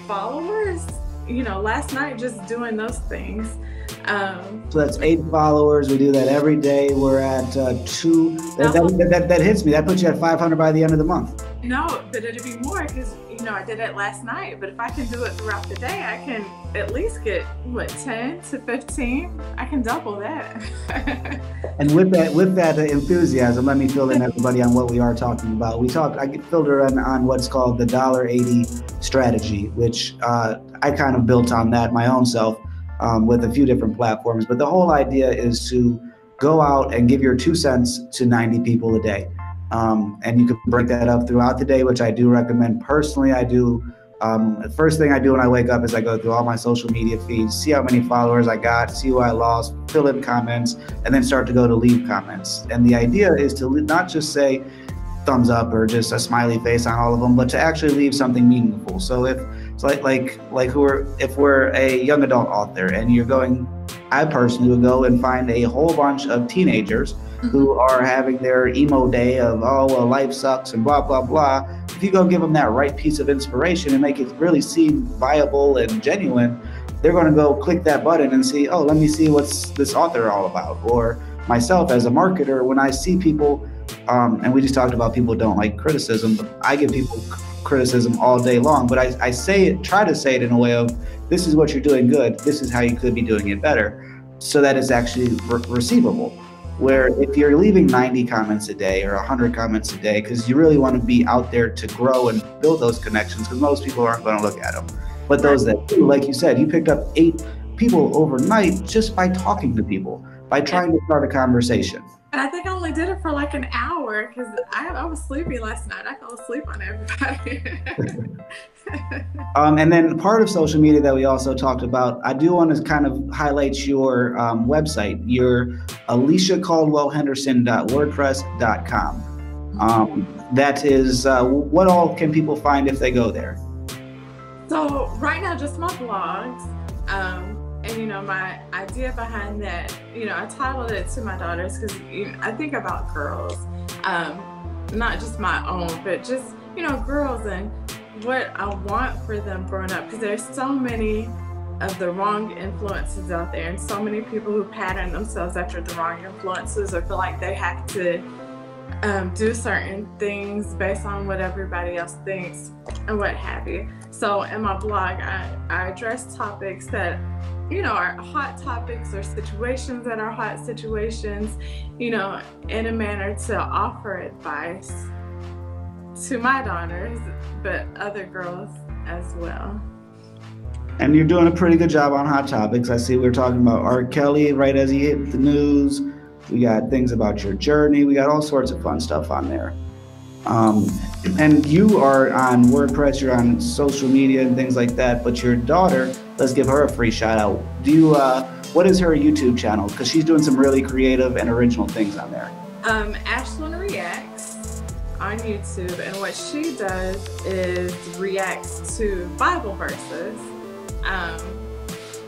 followers, you know, last night just doing those things. Um, so that's eight followers. We do that every day. We're at uh, two. That, that, that, that, hits me. That puts you at 500 by the end of the month. No, but it'd be more because know I did it last night. But if I can do it throughout the day, I can at least get what 10 to 15. I can double that. and with that, with that enthusiasm, let me fill in everybody on what we are talking about. We talked. I get filter on, on what's called the dollar eighty strategy, which uh, I kind of built on that my own self um, with a few different platforms. But the whole idea is to go out and give your two cents to 90 people a day. Um, and you can break that up throughout the day, which I do recommend. Personally, I do. Um, the first thing I do when I wake up is I go through all my social media feeds, see how many followers I got, see who I lost, fill in comments, and then start to go to leave comments. And the idea is to not just say thumbs up or just a smiley face on all of them, but to actually leave something meaningful. So if it's like like like who are if we're a young adult author and you're going, I personally would go and find a whole bunch of teenagers mm-hmm. who are having their emo day of oh well life sucks and blah blah blah. If you go give them that right piece of inspiration and make it really seem viable and genuine, they're going to go click that button and see oh let me see what's this author all about. Or myself as a marketer, when I see people, um, and we just talked about people don't like criticism, but I give people criticism all day long, but I, I say it, try to say it in a way of this is what you're doing good, this is how you could be doing it better, so that it's actually re- receivable. Where if you're leaving 90 comments a day or 100 comments a day, because you really want to be out there to grow and build those connections, because most people aren't going to look at them. But those that do, like you said, you picked up eight people overnight just by talking to people, by trying to start a conversation. And I think I only did it for like an hour because I, I, was sleepy last night. I fell asleep on everybody. um, and then part of social media that we also talked about, I do want to kind of highlight your um, website, your aliciacaldwellhenderson.wordpress.com. Um, that is, uh, what all can people find if they go there? So right now, just my blogs. Um, and you know, my idea behind that, you know, I titled it to my daughters because you know, I think about girls, um, not just my own, but just you know, girls and what I want for them growing up. Because there's so many of the wrong influences out there, and so many people who pattern themselves after the wrong influences or feel like they have to um, do certain things based on what everybody else thinks and what have you. So in my blog, I, I address topics that you know, our hot topics or situations that are hot situations, you know, in a manner to offer advice to my daughters, but other girls as well. And you're doing a pretty good job on hot topics. I see we are talking about R. Kelly right as he hit the news. We got things about your journey. We got all sorts of fun stuff on there. Um, and you are on WordPress, you're on social media and things like that. But your daughter, let's give her a free shout out. Do you? Uh, what is her YouTube channel? Because she's doing some really creative and original things on there. Um, Ashlyn reacts on YouTube, and what she does is reacts to Bible verses. Um,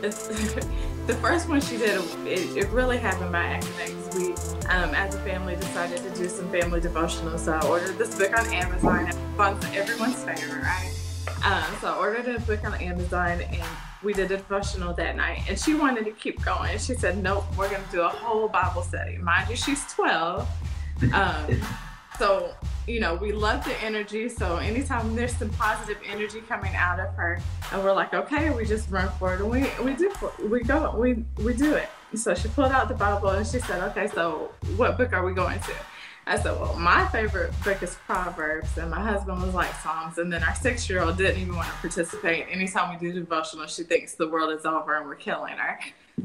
the first one she did, it, it really happened by accident we, um, as a family, decided to do some family devotional. So I ordered this book on Amazon. It's everyone's favorite, right? Um, so I ordered a book on Amazon and we did a devotional that night. And she wanted to keep going. She said, Nope, we're going to do a whole Bible study. Mind you, she's 12. Um, so, you know, we love the energy. So anytime there's some positive energy coming out of her, and we're like, okay, we just run for it and we, we do, we go, we, we do it. So she pulled out the Bible and she said, okay, so what book are we going to? I said, well, my favorite book is Proverbs, and my husband was like Psalms. And then our six year old didn't even want to participate. Anytime we do devotional, she thinks the world is over and we're killing her.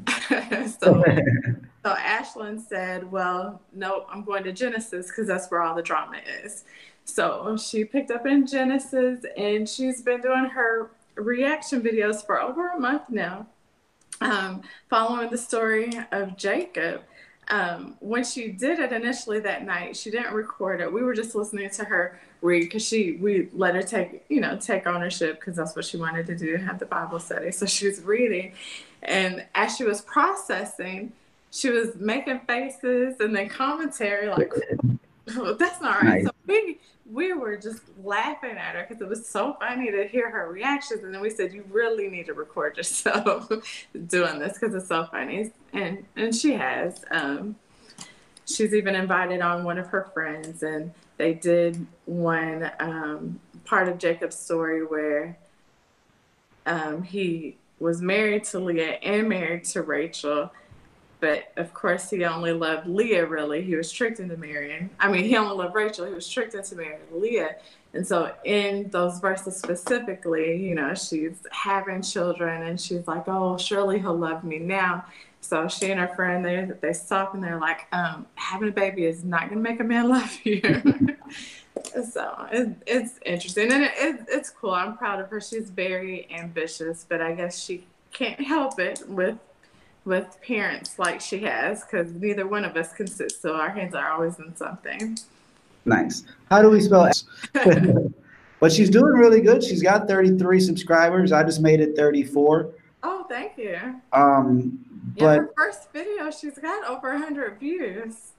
so, so Ashlyn said, well, nope, I'm going to Genesis because that's where all the drama is. So she picked up in Genesis and she's been doing her reaction videos for over a month now um, following the story of Jacob. Um, when she did it initially that night, she didn't record it. We were just listening to her read because she we let her take you know take ownership because that's what she wanted to do have the Bible study. So she was reading, and as she was processing, she was making faces and then commentary like, "That's not right." Nice. So we we were just laughing at her because it was so funny to hear her reactions. And then we said, "You really need to record yourself doing this because it's so funny." And and she has. Um, she's even invited on one of her friends, and they did one um, part of Jacob's story where um, he was married to Leah and married to Rachel but of course, he only loved Leah, really. He was tricked into marrying. I mean, he only loved Rachel. He was tricked into marrying Leah. And so, in those verses specifically, you know, she's having children and she's like, oh, surely he'll love me now. So she and her friend, they, they stop and they're like, um, having a baby is not going to make a man love you. so it, it's interesting and it, it, it's cool. I'm proud of her. She's very ambitious, but I guess she can't help it with with parents like she has because neither one of us can sit still. Our hands are always in something. Nice. How do we spell but she's doing really good. She's got 33 subscribers. I just made it 34. Oh, thank you. Um, but yeah, her first video, she's got over 100 views.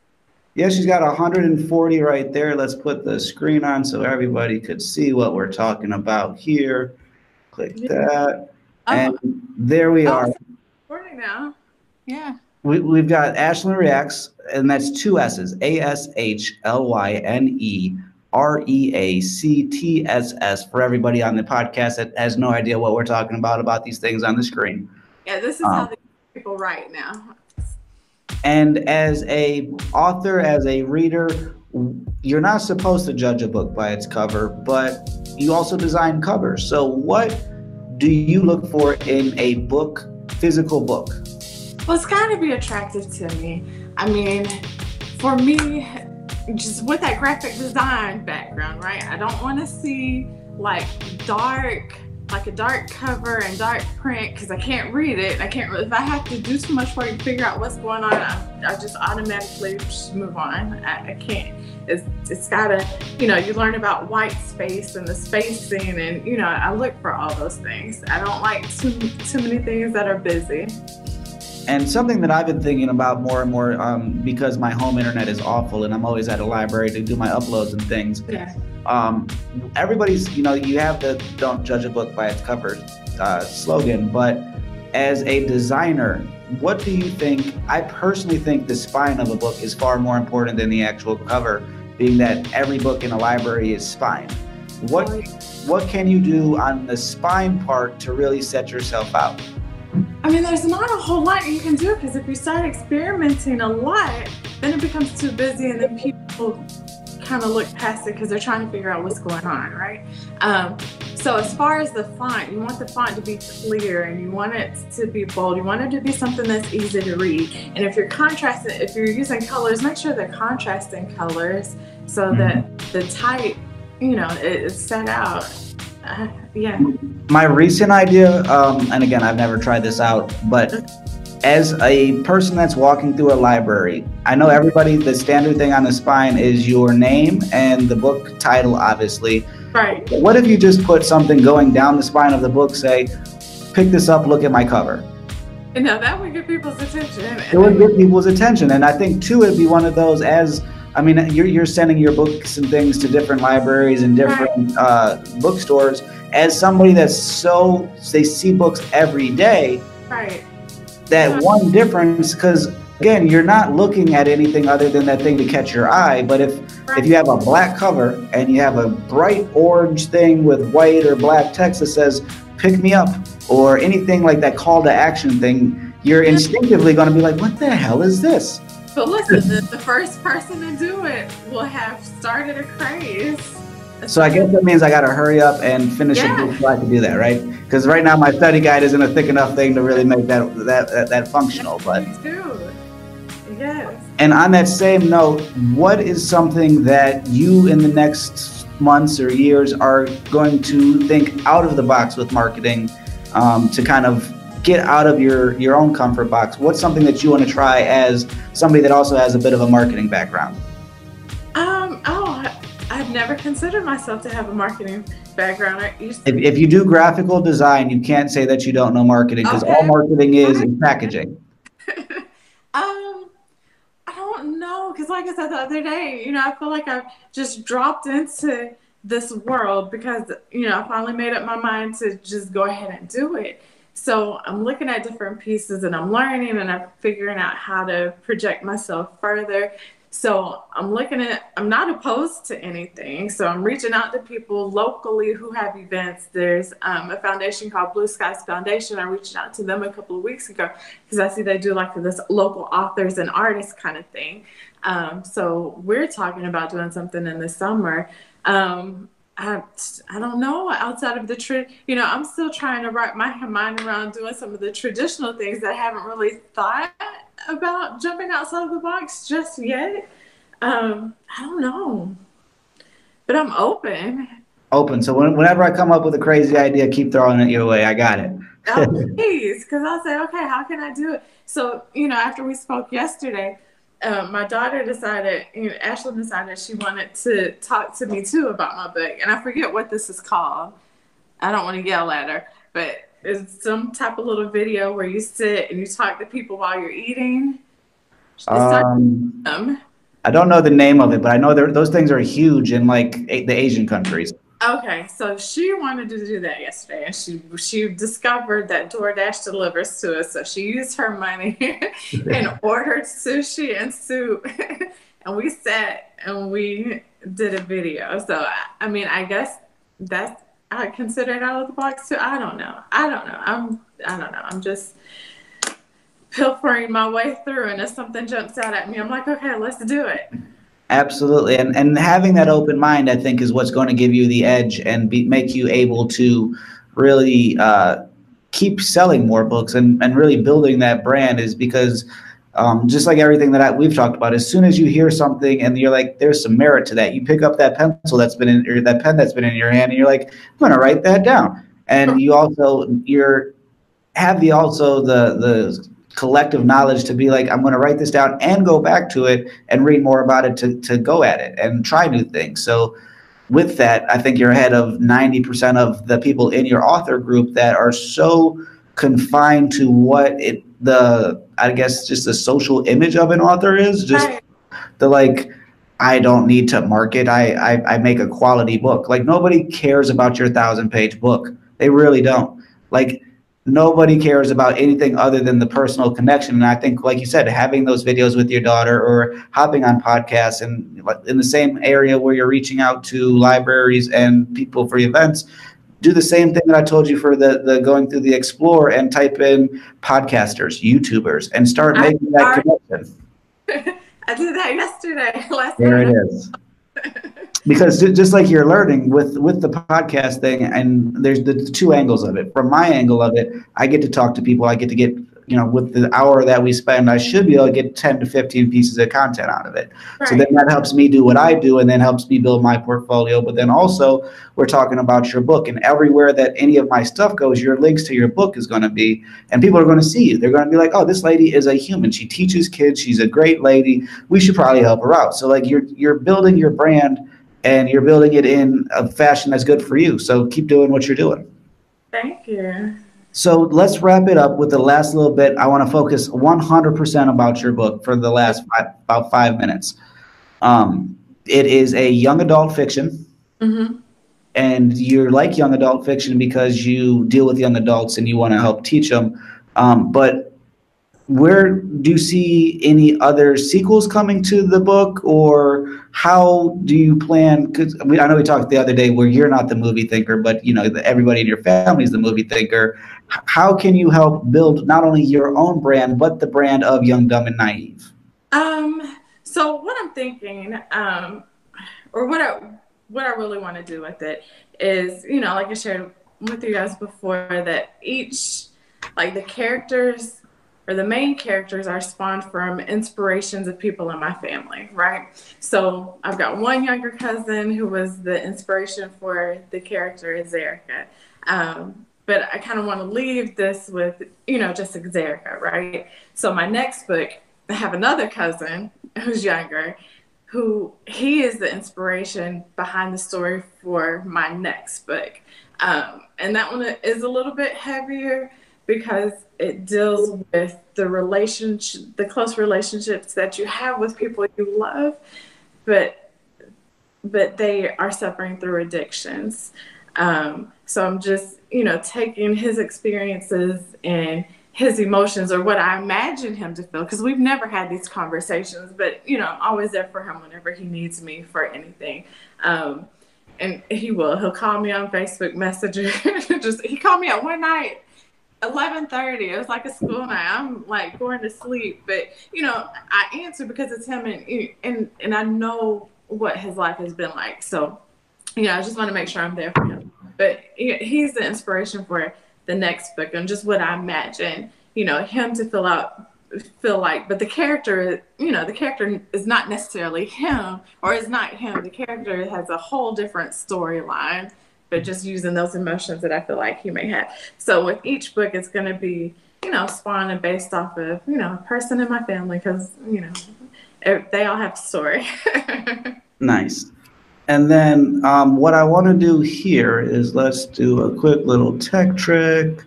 Yeah, she's got 140 right there. Let's put the screen on so everybody could see what we're talking about here. Click yeah. that. Oh. And there we oh, are now. Yeah. We, we've got Ashlyn Reacts, and that's two S's A S H L Y N E R E A C T S S for everybody on the podcast that has no idea what we're talking about about these things on the screen. Yeah, this is um, how the people write now. And as a author, as a reader, you're not supposed to judge a book by its cover, but you also design covers. So what do you look for in a book, physical book? Well, it's got to be attractive to me. I mean, for me, just with that graphic design background, right? I don't want to see like dark like a dark cover and dark print because I can't read it. I can't if I have to do too much work to figure out what's going on, I, I just automatically just move on. I, I, can't. It's it's gotta, you know, you learn about white space and the spacing, and you know, I look for all those things. I don't like too too many things that are busy. And something that I've been thinking about more and more, um, because my home internet is awful, and I'm always at a library to do my uploads and things. Yeah um, everybody's, you know, you have the don't judge a book by its cover uh, slogan, but as a designer, what do you think? I personally think the spine of a book is far more important than the actual cover, being that every book in a library is spine. What what can you do on the spine part to really set yourself out? I mean, there's not a whole lot you can do because if you start experimenting a lot, then it becomes too busy and then people kind of look past it because they're trying to figure out what's going on, right? Um, so as far as the font, you want the font to be clear and you want it to be bold. You want it to be something that's easy to read. And if you're contrasting, if you're using colors, make sure they're contrasting colors so mm-hmm. that the type, you know, is set out. Uh, yeah. My recent idea, um, and again, I've never tried this out, but as a person that's walking through a library, I know everybody, the standard thing on the spine is your name and the book title, obviously. Right. But what if you just put something going down the spine of the book, say, pick this up, look at my cover? You know, that would get people's attention. It would get people's attention. And I think, too, it'd be one of those as, I mean, you're, you're sending your books and things to different libraries and different right. uh, bookstores. As somebody that's so, they see books every day. Right that one difference because again you're not looking at anything other than that thing to catch your eye but if if you have a black cover and you have a bright orange thing with white or black text that says pick me up or anything like that call to action thing you're instinctively going to be like what the hell is this? But listen the, the first person to do it will have started a craze so I guess that means I got to hurry up and finish yeah. a book so I can do that, right? Because right now my study guide isn't a thick enough thing to really make that that that, that functional. But yes. And on that same note, what is something that you in the next months or years are going to think out of the box with marketing um, to kind of get out of your your own comfort box? What's something that you want to try as somebody that also has a bit of a marketing background? Never considered myself to have a marketing background. if, if you do graphical design, you can't say that you don't know marketing because okay. all marketing is is packaging. um, I don't know because, like I said the other day, you know, I feel like I've just dropped into this world because you know I finally made up my mind to just go ahead and do it. So I'm looking at different pieces and I'm learning and I'm figuring out how to project myself further so I'm looking at, I'm not opposed to anything. So I'm reaching out to people locally who have events. There's um, a foundation called Blue Skies Foundation. I reached out to them a couple of weeks ago because I see they do like this local authors and artists kind of thing. Um, so we're talking about doing something in the summer. Um, I, I don't know outside of the tra- you know I'm still trying to wrap my mind around doing some of the traditional things that I haven't really thought about jumping outside of the box just yet. Um, I don't know, but I'm open. Open. So when, whenever I come up with a crazy idea, keep throwing it your way. I got it. oh, please, because I'll say, okay, how can I do it? So you know, after we spoke yesterday, um, my daughter decided, you know, Ashlyn decided she wanted to talk to me too about my book, and I forget what this is called. I don't want to yell at her, but it's some type of little video where you sit and you talk to people while you're eating. Um, I don't know the name of it, but I know those things are huge in like the Asian countries. Okay, so she wanted to do that yesterday, and she she discovered that DoorDash delivers to us. So she used her money and ordered sushi and soup, and we sat and we did a video. So I mean, I guess that's I consider it out of the box too. I don't know. I don't know. I'm I don't know. I'm just pilfering my way through, and if something jumps out at me, I'm like, okay, let's do it. Absolutely, and and having that open mind, I think, is what's going to give you the edge and be, make you able to really uh, keep selling more books and and really building that brand. Is because um, just like everything that I, we've talked about, as soon as you hear something and you're like, "There's some merit to that," you pick up that pencil that's been in or that pen that's been in your hand, and you're like, "I'm going to write that down." And you also you're have the also the the collective knowledge to be like, I'm going to write this down and go back to it and read more about it to to go at it and try new things. So with that, I think you're ahead of 90% of the people in your author group that are so confined to what it the I guess just the social image of an author is just right. the like I don't need to market. I, I I make a quality book. Like nobody cares about your thousand page book. They really don't. Like nobody cares about anything other than the personal connection. And I think, like you said, having those videos with your daughter or hopping on podcasts and in the same area where you're reaching out to libraries and people for events, do the same thing that I told you for the, the going through the explore and type in podcasters, YouTubers, and start making that connection. I did that yesterday. Last there it is. because just like you're learning with with the podcast thing and there's the two angles of it from my angle of it i get to talk to people i get to get you know with the hour that we spend i should be able to get 10 to 15 pieces of content out of it right. so then that helps me do what i do and then helps me build my portfolio but then also we're talking about your book and everywhere that any of my stuff goes your links to your book is going to be and people are going to see you they're going to be like oh this lady is a human she teaches kids she's a great lady we should probably help her out so like you're you're building your brand and you're building it in a fashion that's good for you. So keep doing what you're doing. Thank you. So let's wrap it up with the last little bit. I want to focus 100% about your book for the last five, about five minutes. Um, it is a young adult fiction. Mm-hmm. And you're like young adult fiction because you deal with young adults and you want to help teach them. Um, but where do you see any other sequels coming to the book or how do you plan because i know we talked the other day where you're not the movie thinker but you know everybody in your family is the movie thinker how can you help build not only your own brand but the brand of young dumb and naive um so what i'm thinking um or what i what i really want to do with it is you know like i shared with you guys before that each like the characters or the main characters are spawned from inspirations of people in my family, right? So I've got one younger cousin who was the inspiration for the character Zerica. Um, but I kind of want to leave this with, you know, just Zerica, right? So my next book, I have another cousin who's younger, who he is the inspiration behind the story for my next book. Um, and that one is a little bit heavier because it deals with the relationship, the close relationships that you have with people you love, but but they are suffering through addictions. Um, so I'm just, you know, taking his experiences and his emotions or what I imagine him to feel because we've never had these conversations, but you know, I'm always there for him whenever he needs me for anything. Um, and he will. He'll call me on Facebook Messenger. just he called me at one night eleven thirty. It was like a school night. I'm like going to sleep, but you know, I answer because it's him, and and and I know what his life has been like. So, you know, I just want to make sure I'm there for him. But he's the inspiration for the next book, and just what I imagine, you know, him to fill out feel like but the character you know the character is not necessarily him or is not him the character has a whole different storyline but just using those emotions that I feel like he may have. So with each book, it's going to be, you know, spawned and based off of, you know, a person in my family because, you know, they all have a story. nice. And then um, what I want to do here is let's do a quick little tech trick.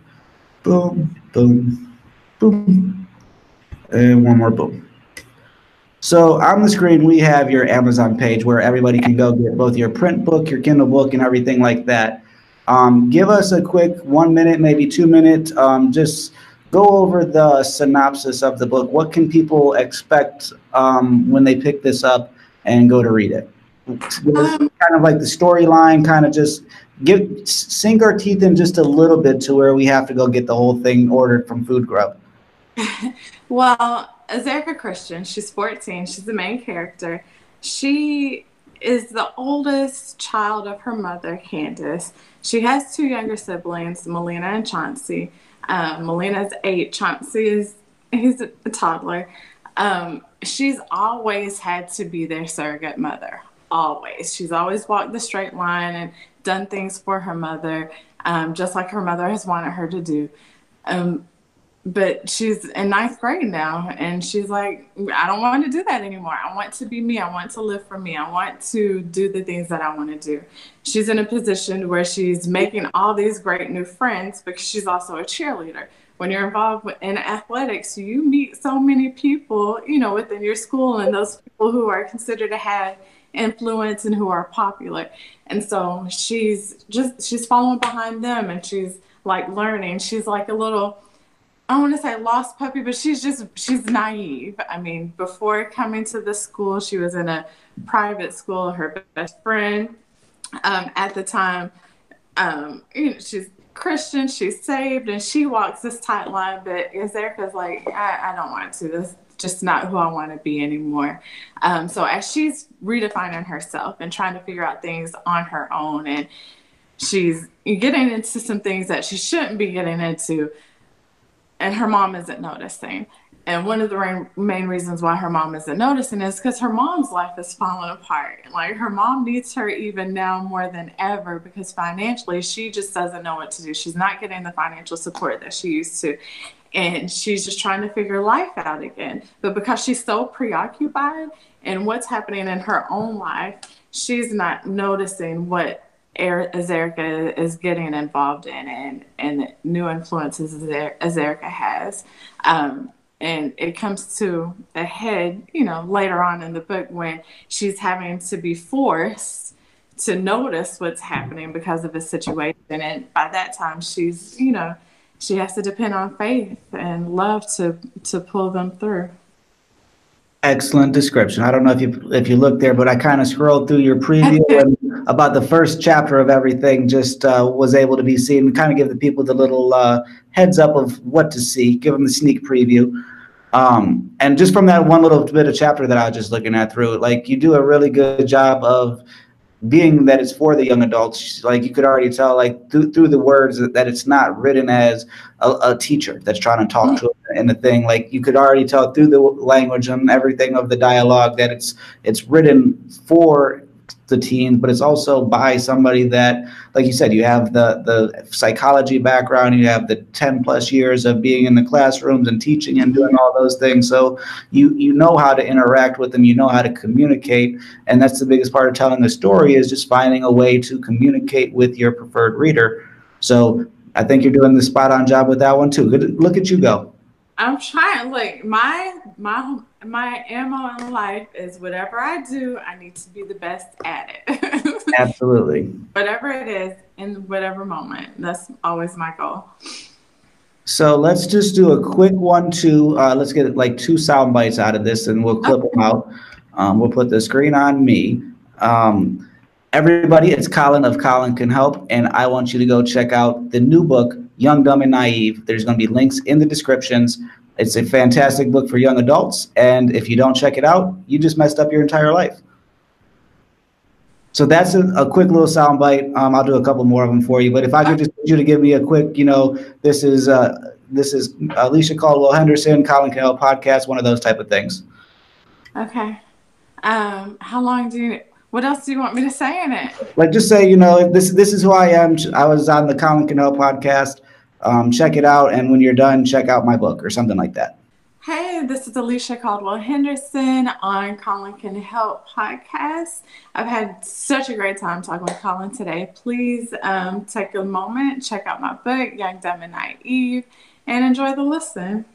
Boom, boom, boom. And one more boom. So on the screen, we have your Amazon page where everybody can go get both your print book, your Kindle book, and everything like that. Um, give us a quick one minute, maybe two minute, um, just go over the synopsis of the book. What can people expect um, when they pick this up and go to read it? Um, kind of like the storyline, kind of just give sink our teeth in just a little bit to where we have to go get the whole thing ordered from Food Grub. well, Azerica Christian, she's 14. She's the main character. She is the oldest child of her mother, Candace. She has two younger siblings, Melina and Chauncey. Um, Melina's eight. Chauncey is he's a toddler. Um, she's always had to be their surrogate mother. Always. She's always walked the straight line and done things for her mother, um, just like her mother has wanted her to do. Um, but she's in ninth grade now and she's like i don't want to do that anymore. I want to be me. I want to live for me. I want to do the things that i want to do. She's in a position where she's making all these great new friends because she's also a cheerleader. When you're involved in athletics you meet so many people you know within your school and those people who are considered to have influence and who are popular and so she's just she's following behind them and she's like learning she's like a little I want to say lost puppy, but she's just she's naive. I mean, before coming to the school, she was in a private school. Her best friend um, at the time, um, you know, she's Christian, she's saved, and she walks this tight line. But Azerica's like, I, I don't want to. This just not who I want to be anymore. Um, so as she's redefining herself and trying to figure out things on her own, and she's getting into some things that she shouldn't be getting into and her mom isn't noticing. And one of the main reasons why her mom isn't noticing is because her mom's life is falling apart. Like her mom needs her even now more than ever because financially she just doesn't know what to do. She's not getting the financial support that she used to. And she's just trying to figure life out again. But because she's so preoccupied in what's happening in her own life, she's not noticing what Azerica is getting involved in and, and new influences Azerica has. Um, and it comes to a head, you know, later on in the book when she's having to be forced to notice what's happening because of a situation. And by that time, she's, you know, she has to depend on faith and love to to pull them through. Excellent description. I don't know if you if you looked there, but I kind of scrolled through your preview and about the first chapter of everything just uh, was able to be seen. Kind of give the people the little uh, heads up of what to see, give them the sneak preview. Um, and just from that one little bit of chapter that I was just looking at through, like you do a really good job of being that it's for the young adults, like you could already tell, like through, through the words that, that it's not written as a, a, teacher that's trying to talk mm-hmm. to them in the thing. Like you could already tell through the language and everything of the dialogue that it's it's written for the teens, but it's also by somebody that, like you said, you have the the psychology background, you have the ten plus years of being in the classrooms and teaching and doing all those things. So you you know how to interact with them, you know how to communicate, and that's the biggest part of telling a story is just finding a way to communicate with your preferred reader. So I think you're doing the spot on job with that one too. Good, look at you go. I'm trying. Like my my my mo in life is whatever I do, I need to be the best at it. Absolutely. Whatever it is, in whatever moment. That's always my goal. So let's just do a quick one, two. Uh, let's get like two sound bites out of this, and we'll clip okay. them out. Um, we'll put the screen on me. Um, everybody, it's Colin of Colin Can Help, and I want you to go check out the new book, Young, Dumb, and Naive. There's going to be links in the descriptions. It's a fantastic book for young adults, and if you don't check it out, you just messed up your entire life. So that's a, a quick little soundbite. Um, I'll do a couple more of them for you, but if I could just get you to give me a quick, you know, this is uh, this is Alicia Caldwell Henderson, Colin Can Help podcast, one of those type of things. Okay. Um, how long do you? What else do you want me to say in it? Like, just say, you know, this this is who I am. I was on the Colin Can Help podcast um, check it out. And when you're done, check out my book or something like that. Hey, this is Alicia Caldwell Henderson on Colin Can Help podcast. I've had such a great time talking with Colin today. Please um, take a moment, check out my book, Young, Dumb, and Naive, and enjoy the listen.